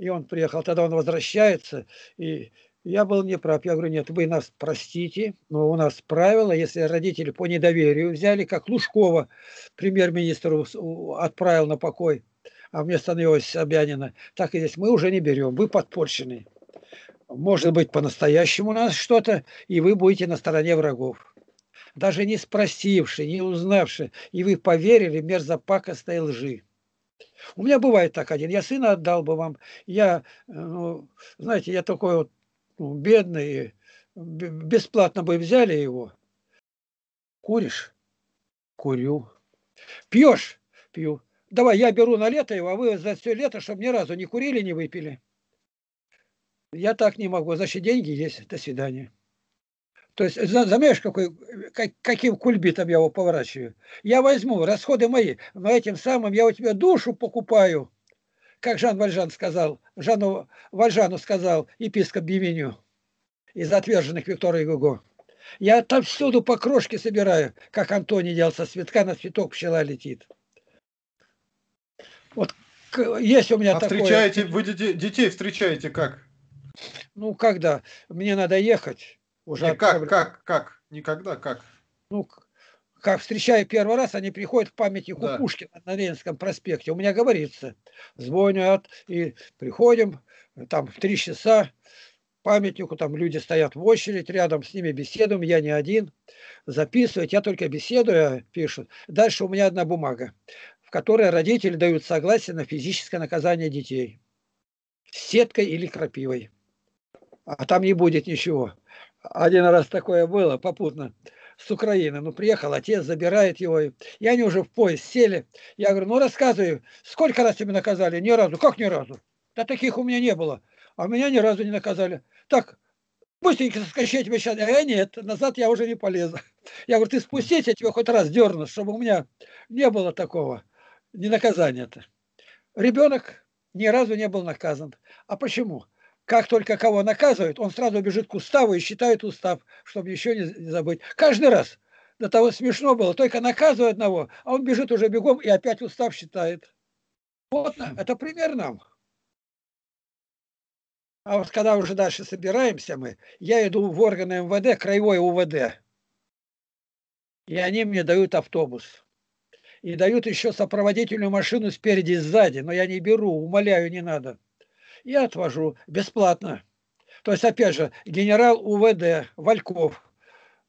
и он приехал, тогда он возвращается, и я был неправ. Я говорю, нет, вы нас простите, но у нас правило, если родители по недоверию взяли, как Лужкова, премьер-министру отправил на покой, а вместо него Собянина, так и здесь мы уже не берем, вы подпорчены. Может быть, по-настоящему у нас что-то, и вы будете на стороне врагов. Даже не спросивши, не узнавши, и вы поверили мерзопакостной лжи. У меня бывает так один. Я сына отдал бы вам. Я, э, ну, знаете, я такой вот ну, бедный. Бесплатно бы взяли его. Куришь? Курю. Пьешь? Пью. Давай, я беру на лето его, а вы за все лето, чтобы ни разу не курили, не выпили. Я так не могу. Значит, деньги есть. До свидания. То есть, заметишь, какой, как, каким кульбитом я его поворачиваю. Я возьму, расходы мои, но этим самым я у тебя душу покупаю. Как Жан Вальжан сказал, Жану Вальжану сказал епископ Бивеню из отверженных Виктора и Гуго. Я там всюду по крошке собираю, как Антоний делал со цветка на цветок пчела летит. Вот есть у меня а такое... встречаете, вы детей встречаете как? Ну, когда мне надо ехать, уже Не, как, как, как? Никогда, как? Ну, как встречаю первый раз, они приходят к памятнику да. Пушкина на Ленинском проспекте. У меня говорится, звонят и приходим, там в три часа памятнику, там люди стоят в очередь, рядом с ними беседуем, я не один, записывать, я только беседую, пишут. Дальше у меня одна бумага, в которой родители дают согласие на физическое наказание детей. Сеткой или крапивой. А там не будет ничего. Один раз такое было попутно с Украины. Ну, приехал отец, забирает его. И они уже в поезд сели. Я говорю, ну, рассказывай, сколько раз тебя наказали? Ни разу. Как ни разу? Да таких у меня не было. А меня ни разу не наказали. Так, быстренько соскочи, тебя сейчас... А нет, назад я уже не полезу. Я говорю, ты спустись, я тебя хоть раз дерну, чтобы у меня не было такого, не наказания-то. Ребенок ни разу не был наказан. А почему? Как только кого наказывают, он сразу бежит к уставу и считает устав, чтобы еще не забыть. Каждый раз. До того смешно было. Только наказывают одного, а он бежит уже бегом и опять устав считает. Вот это пример нам. А вот когда уже дальше собираемся мы, я иду в органы МВД, краевой УВД. И они мне дают автобус. И дают еще сопроводительную машину спереди и сзади. Но я не беру, умоляю, не надо я отвожу бесплатно. То есть, опять же, генерал УВД Вальков,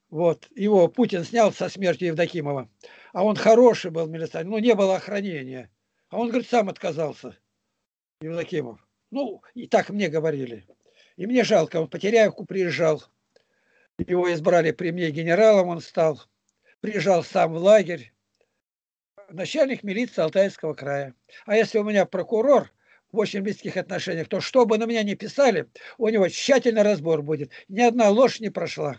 вот, его Путин снял со смерти Евдокимова, а он хороший был милиционер, но не было охранения. А он, говорит, сам отказался, Евдокимов. Ну, и так мне говорили. И мне жалко, он по Теряевку приезжал. Его избрали при мне генералом, он стал. Приезжал сам в лагерь. Начальник милиции Алтайского края. А если у меня прокурор, в очень близких отношениях, то что бы на меня ни писали, у него тщательный разбор будет. Ни одна ложь не прошла.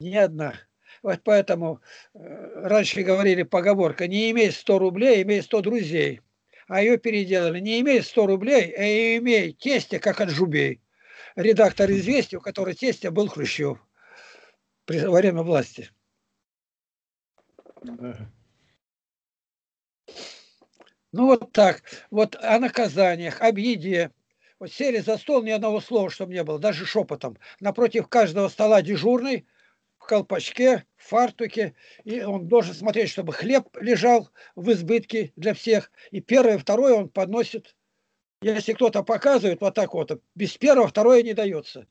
Ни одна. Вот поэтому э, раньше говорили поговорка, не имей 100 рублей, имей 100 друзей. А ее переделали, не имей 100 рублей, а имей тестя, как от жубей. Редактор «Известий», у которого тестя был Хрущев при, во время власти. Ну вот так. Вот о наказаниях, об еде. Вот сели за стол, ни одного слова, чтобы не было, даже шепотом. Напротив каждого стола дежурный, колпачке, в фартуке, и он должен смотреть, чтобы хлеб лежал в избытке для всех. И первое, второе он подносит. Если кто-то показывает вот так вот, без первого второе не дается.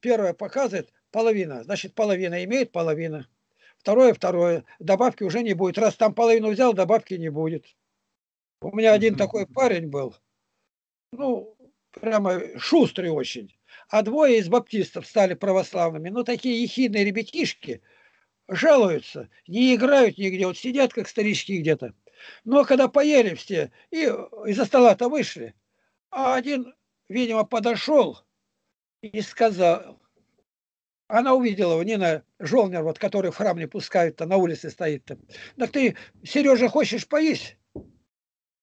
Первое показывает половина, значит половина имеет половина. Второе, второе. Добавки уже не будет. Раз там половину взял, добавки не будет. У меня один такой парень был. Ну, прямо шустрый очень. А двое из баптистов стали православными. Ну, такие ехидные ребятишки жалуются, не играют нигде, вот сидят как старички где-то. Но когда поели все и из-за стола-то вышли, а один, видимо, подошел и сказал, она увидела его, Нина Жолнер, вот, который в храм не пускают-то, на улице стоит-то. Так ты, Сережа, хочешь поесть?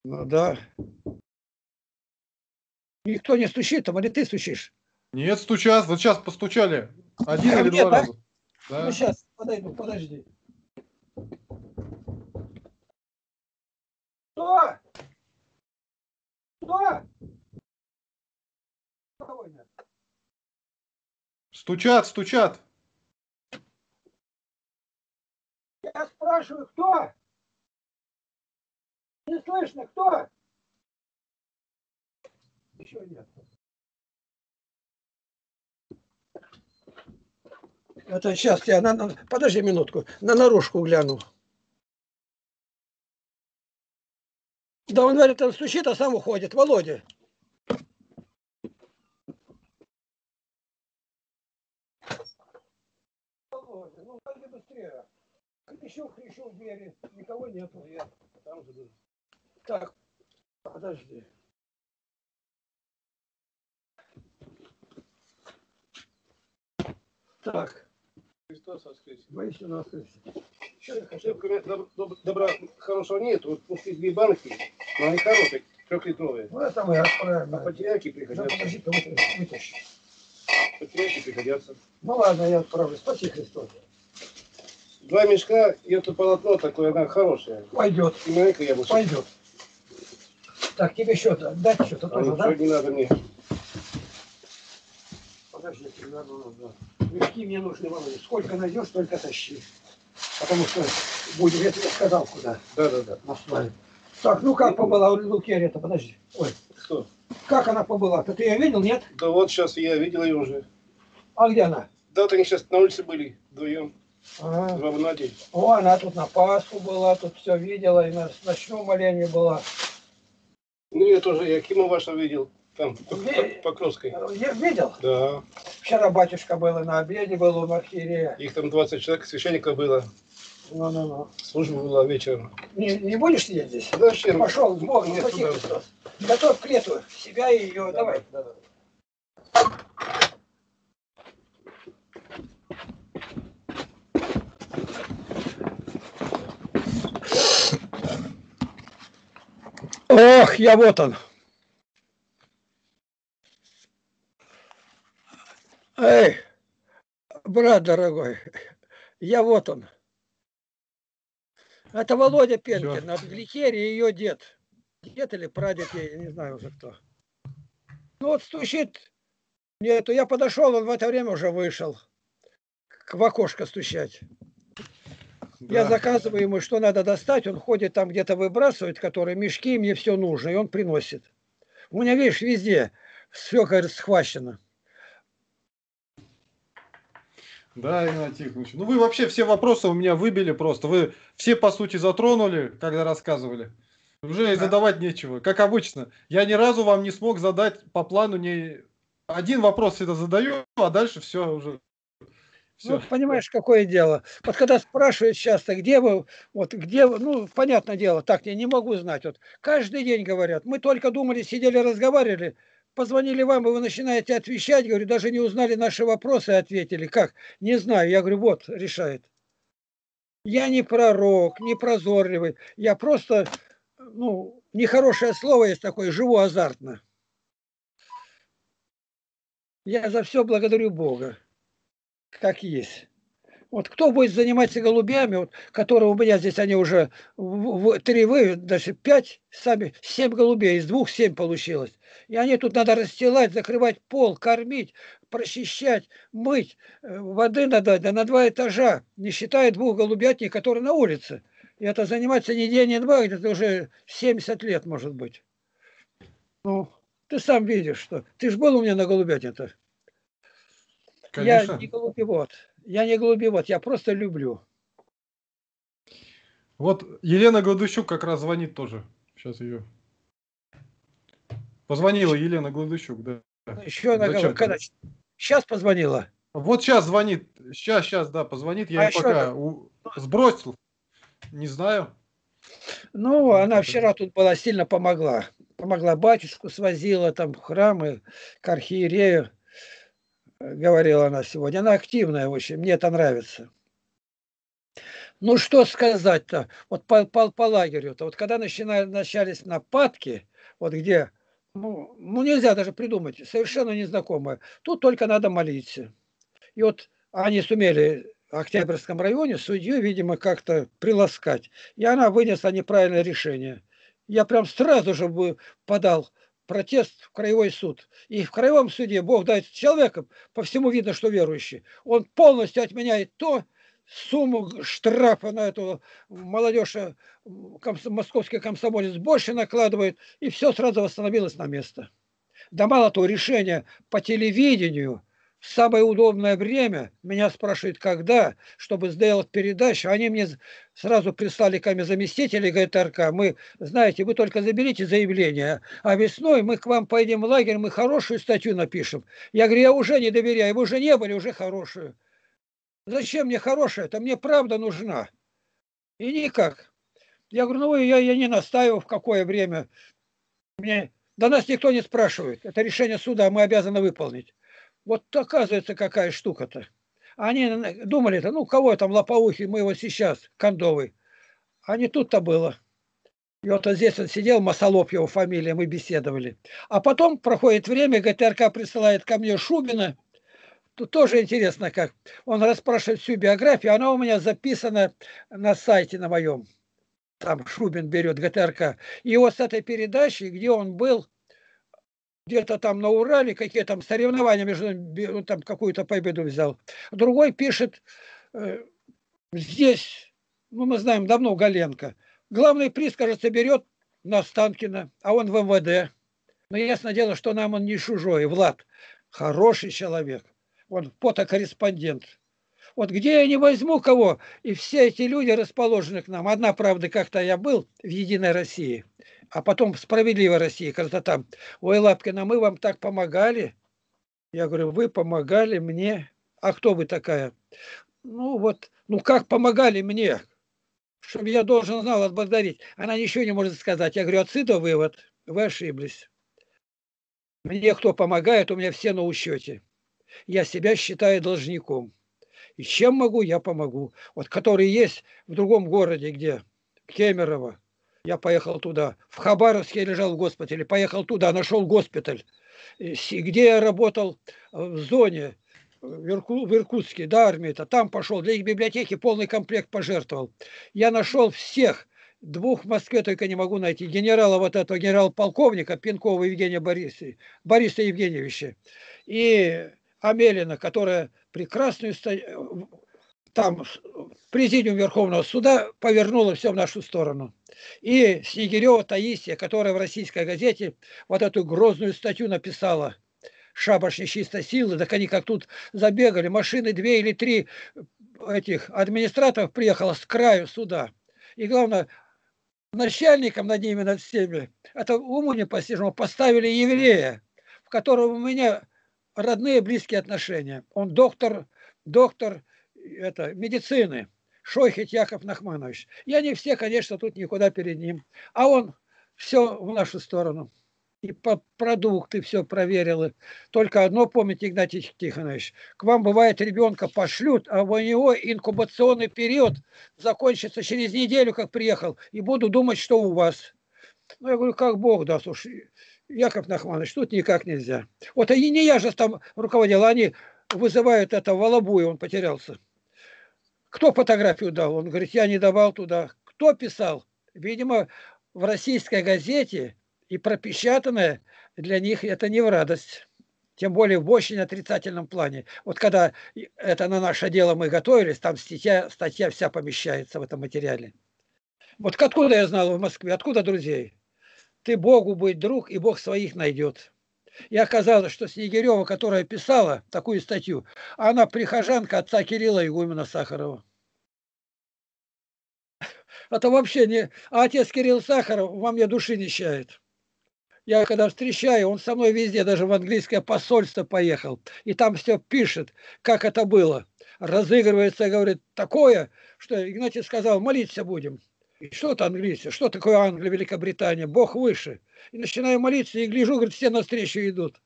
Ну да. Никто не стучит, там, или ты стучишь? Нет, стучат. Вот сейчас постучали. Один Ко или мне, два да? раза. Да. Ну сейчас, подойду, подожди. Кто? Кто? Стучат, стучат. Я спрашиваю, кто? Не слышно, кто? Еще нет. Это сейчас я на, на- подожди минутку, на наружку гляну. Да он говорит, он стучит, а сам уходит. Володя. Володя, ну пойди быстрее. Кричу, кричу в двери, никого нету. Я там же. Так, подожди. Так, Христос воскресе. воистину воскресе. Я? Шибко доб- доб- добра хорошего нет. Вот пустые две банки, но они хорошие, трехлитровые. Ну это мы отправим. А потеряки Да пригодятся. подожди, ты вытащи, вытащи. Потеряки пригодятся. Ну ладно, я отправлю. Спаси Христос. Два мешка, и это полотно такое, она хорошая. Пойдет, И маленькое яблочко. пойдет. Так, тебе что-то, дать что-то А тоже, ничего да? не надо мне. Подожди, примерно нужно. Мешки мне нужны, Володя. Сколько найдешь, только тащи. Потому что будем, я тебе сказал, куда Да, да, да. наставить. Так, ну как побыла у Лукерия-то, подожди. Ой, Кто? как она побыла? Ты ее видел, нет? Да вот сейчас я видел ее уже. А где она? Да, вот они сейчас на улице были вдвоем. Ага. В Наде. О, она тут на Пасху была, тут все видела, и на ночном молении была. Ну, я тоже Якима вашего видел. Там, по- Покровской. Я видел? Да. Вчера батюшка был и на обеде, был у архиерея. Их там 20 человек, священников было. Ну-ну-ну. Служба была вечером. Не, не будешь? Да, зачем? Пошел, с Богом, Нет, спаси туда. Христос. Готовь к лету себя и ее, давай. Я вот он. Эй, брат дорогой, я вот он. Это Володя Пенкин, от Гликерии ее дед. Дед или прадед, я не знаю уже кто. Ну вот стучит, нету. Я подошел, он в это время уже вышел. К в окошко стучать. Я Да. заказываю ему, что надо достать, он ходит там где-то выбрасывает, которые мешки, мне все нужно, и он приносит. У меня, видишь, везде все, говорит, схвачено. Да, Игнатий Тихонович. Ну вы вообще все вопросы у меня выбили просто. Вы все по сути затронули, когда рассказывали. Уже и Да. задавать нечего. Как обычно. Я ни разу вам не смог задать по плану не один вопрос всегда задаю, а дальше все уже. Все. Ну, понимаешь, какое дело. Вот когда спрашивают часто, где вы, вот где вы, ну, понятное дело, так я не могу знать. Вот каждый день говорят, мы только думали, сидели, разговаривали, позвонили вам, и вы начинаете отвечать, говорю, даже не узнали наши вопросы и ответили. Как? Не знаю. Я говорю, вот, решает. Я не пророк, не прозорливый. Я просто, ну, нехорошее слово есть такое, живу азартно. Я за все благодарю Бога, как есть. Вот кто будет заниматься голубями, вот, которые у меня здесь, они уже три вы, даже пять, сами, семь голубей, из двух семь получилось. И они тут надо расстилать, закрывать пол, кормить, прочищать, мыть. Э, воды надо да на два этажа, не считая двух голубятней, которые на улице. И это заниматься не день, не два, это уже 70 лет, может быть. Ну, ты сам видишь, что... Ты же был у меня на голубятне-то. Я не голубевод. Я не голубевод, я просто люблю. Вот Елена Гладущук как раз звонит тоже. Сейчас ее. Позвонила Елена Гладущук, да. Еще она говорит, когда... Сейчас позвонила. Вот сейчас звонит. Сейчас, сейчас, да, позвонит. Я а пока у... сбросил. Не знаю. Ну, она вчера тут была, сильно помогла. Помогла батюшку, свозила там в храмы, к архиерею говорила она сегодня. Она активная очень, мне это нравится. Ну, что сказать-то, вот по, по, по лагерю-то, вот когда начинали, начались нападки, вот где, ну, ну, нельзя даже придумать, совершенно незнакомое, тут только надо молиться. И вот они сумели в Октябрьском районе судью, видимо, как-то приласкать. И она вынесла неправильное решение. Я прям сразу же подал протест в краевой суд. И в краевом суде Бог дает человеком, по всему видно, что верующий. Он полностью отменяет то, сумму штрафа на эту молодежь, э, комс, московский комсомолец больше накладывает, и все сразу восстановилось на место. Да мало того, решение по телевидению самое удобное время, меня спрашивают, когда, чтобы сделать передачу, они мне сразу прислали ко мне заместители ГТРК, мы, знаете, вы только заберите заявление, а весной мы к вам поедем в лагерь, мы хорошую статью напишем. Я говорю, я уже не доверяю, вы уже не были, уже хорошую. Зачем мне хорошая? Это мне правда нужна. И никак. Я говорю, ну я, я не настаиваю, в какое время. Мне, до нас никто не спрашивает. Это решение суда, мы обязаны выполнить. Вот оказывается, какая штука-то. Они думали-то, ну, кого там лопоухий, мы его сейчас, кондовый. А не тут-то было. И вот здесь он сидел, Масолов его фамилия, мы беседовали. А потом проходит время, ГТРК присылает ко мне Шубина. Тут тоже интересно, как он расспрашивает всю биографию. Она у меня записана на сайте на моем. Там Шубин берет ГТРК. И вот с этой передачи, где он был где-то там на Урале, какие там соревнования между он там какую-то победу взял. Другой пишет, э, здесь, ну мы знаем давно Галенко, главный приз, кажется, берет на Станкина, а он в МВД. Но ясно дело, что нам он не чужой. Влад, хороший человек. Он фотокорреспондент. Вот где я не возьму кого, и все эти люди расположены к нам. Одна, правда, как-то я был в «Единой России», а потом в «Справедливой России», когда там, ой, Лапкина, мы вам так помогали. Я говорю, вы помогали мне. А кто вы такая? Ну вот, ну как помогали мне? Чтобы я должен знал отблагодарить. Она ничего не может сказать. Я говорю, отсюда вывод. Вы ошиблись. Мне кто помогает, у меня все на учете. Я себя считаю должником. И чем могу, я помогу. Вот который есть в другом городе, где Кемерово, я поехал туда. В Хабаровске лежал в госпитале, поехал туда, нашел госпиталь. Где я работал э, в зоне, в, Ирку, Иркутске, да, армии-то, там пошел, для их библиотеки полный комплект пожертвовал. Я нашел всех, двух в Москве только не могу найти. Генерала вот этого, генерал-полковника Пинкова Евгения Бориса, Бориса Евгеньевича. И Амелина, которая прекрасную там президиум Верховного суда повернуло все в нашу сторону. И Снегирева Таисия, которая в российской газете вот эту грозную статью написала «Шабаш нечистой силы», так они как тут забегали, машины две или три этих администраторов приехало с краю суда. И главное, начальником над ними, над всеми, это уму непостижимо, поставили еврея, в котором у меня родные близкие отношения. Он доктор, доктор это, медицины, Шойхет Яков Нахманович. Я не все, конечно, тут никуда перед ним. А он все в нашу сторону. И по продукты все проверил. Только одно помните, Игнатий Тихонович. К вам бывает ребенка пошлют, а у него инкубационный период закончится через неделю, как приехал. И буду думать, что у вас. Ну, я говорю, как Бог даст. Уж Яков Нахманович, тут никак нельзя. Вот и не я же там руководил, они вызывают это Волобуя, он потерялся. Кто фотографию дал? Он говорит, я не давал туда. Кто писал? Видимо, в российской газете и пропечатанное для них это не в радость. Тем более в очень отрицательном плане. Вот когда это на наше дело мы готовились, там статья, статья вся помещается в этом материале. Вот откуда я знал в Москве, откуда друзей? Ты Богу быть друг, и Бог своих найдет. И оказалось, что Снегирева, которая писала такую статью, она прихожанка отца Кирилла Игумена Сахарова. Это вообще не... А отец Кирилл Сахаров во мне души не чает. Я когда встречаю, он со мной везде, даже в английское посольство поехал. И там все пишет, как это было. Разыгрывается, говорит, такое, что Игнатий сказал, молиться будем. И что это английцы? Что такое Англия, Великобритания? Бог выше. И начинаю молиться, и гляжу, говорит, все навстречу идут.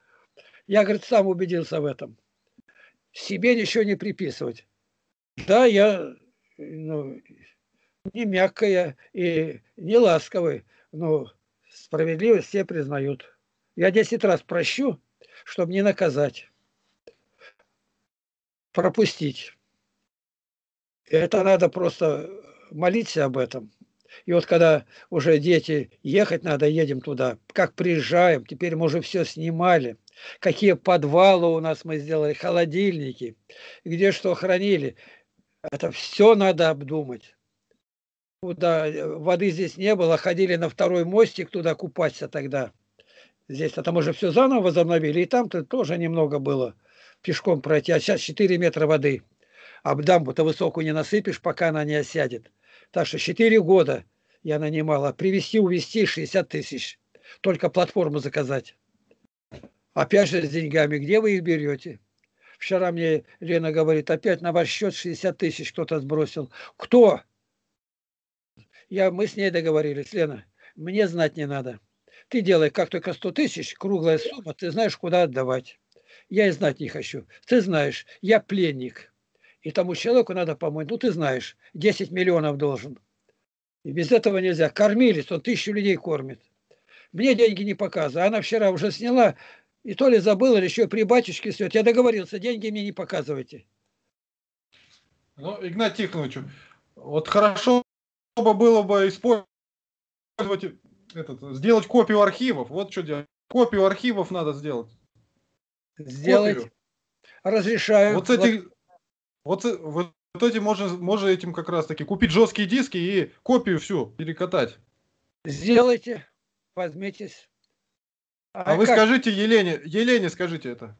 Я, говорит, сам убедился в этом. Себе ничего не приписывать. Да, я ну, не мягкая и не ласковая, но Справедливость все признают. Я 10 раз прощу, чтобы не наказать. Пропустить. Это надо просто молиться об этом. И вот когда уже дети, ехать надо, едем туда. Как приезжаем, теперь мы уже все снимали. Какие подвалы у нас мы сделали, холодильники, где что хранили. Это все надо обдумать куда э, воды здесь не было, ходили на второй мостик туда купаться тогда. Здесь, а там уже все заново возобновили, и там-то тоже немного было пешком пройти, а сейчас 4 метра воды. А дамбу-то высокую не насыпешь, пока она не осядет. Так что 4 года я нанимала. Привезти, увезти 60 тысяч. Только платформу заказать. Опять же с деньгами. Где вы их берете? Вчера мне Лена говорит, опять на ваш счет 60 тысяч кто-то сбросил. Кто? Я, мы с ней договорились, Лена, мне знать не надо. Ты делай как только 100 тысяч, круглая сумма, ты знаешь, куда отдавать. Я и знать не хочу. Ты знаешь, я пленник. И тому человеку надо помочь. Ну, ты знаешь, 10 миллионов должен. И без этого нельзя. Кормились, он тысячу людей кормит. Мне деньги не показывают. Она вчера уже сняла, и то ли забыла, или еще при батюшке свет. Я договорился, деньги мне не показывайте. Ну, Игнат Тихонович, вот хорошо бы было бы использовать этот, сделать копию архивов. Вот что делать. Копию архивов надо сделать. Сделать. Копию. Разрешаю. Вот эти, вот, вот, вот эти можно, можно этим как раз таки купить жесткие диски и копию всю перекатать. Сделайте, возьмитесь. А, а вы как? скажите Елене, Елене скажите это,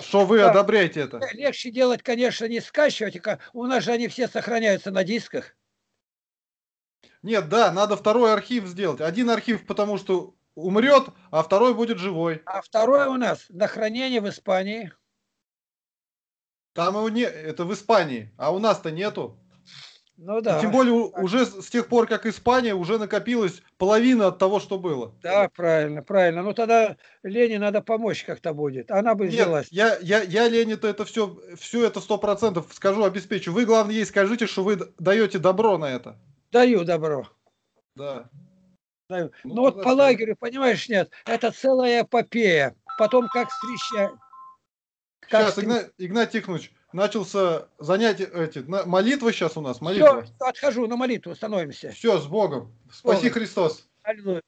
что вы да. одобряете это. Легче делать, конечно, не скачивать, у нас же они все сохраняются на дисках. Нет, да, надо второй архив сделать. Один архив, потому что умрет, а второй будет живой. А второй у нас на хранение в Испании. Там его не, это в Испании, а у нас-то нету. Ну да. И тем более уже с тех пор, как Испания, уже накопилась половина от того, что было. Да, правильно, правильно. Ну тогда Лене надо помочь как-то будет. Она бы Нет, взялась. Я, я, я Лене-то это все, все это сто процентов скажу, обеспечу. Вы, главное, ей скажите, что вы даете добро на это. Даю добро. Да. Даю. Ну, ну вот по лагерю, понимаешь, нет, это целая эпопея. Потом как встречать. Как сейчас, Игнат, Игнат Тихонович, начался занятие, эти, молитва сейчас у нас, молитва. Все, отхожу на молитву, становимся. Все, с Богом. Спаси Богом. Христос. Аллилуйя.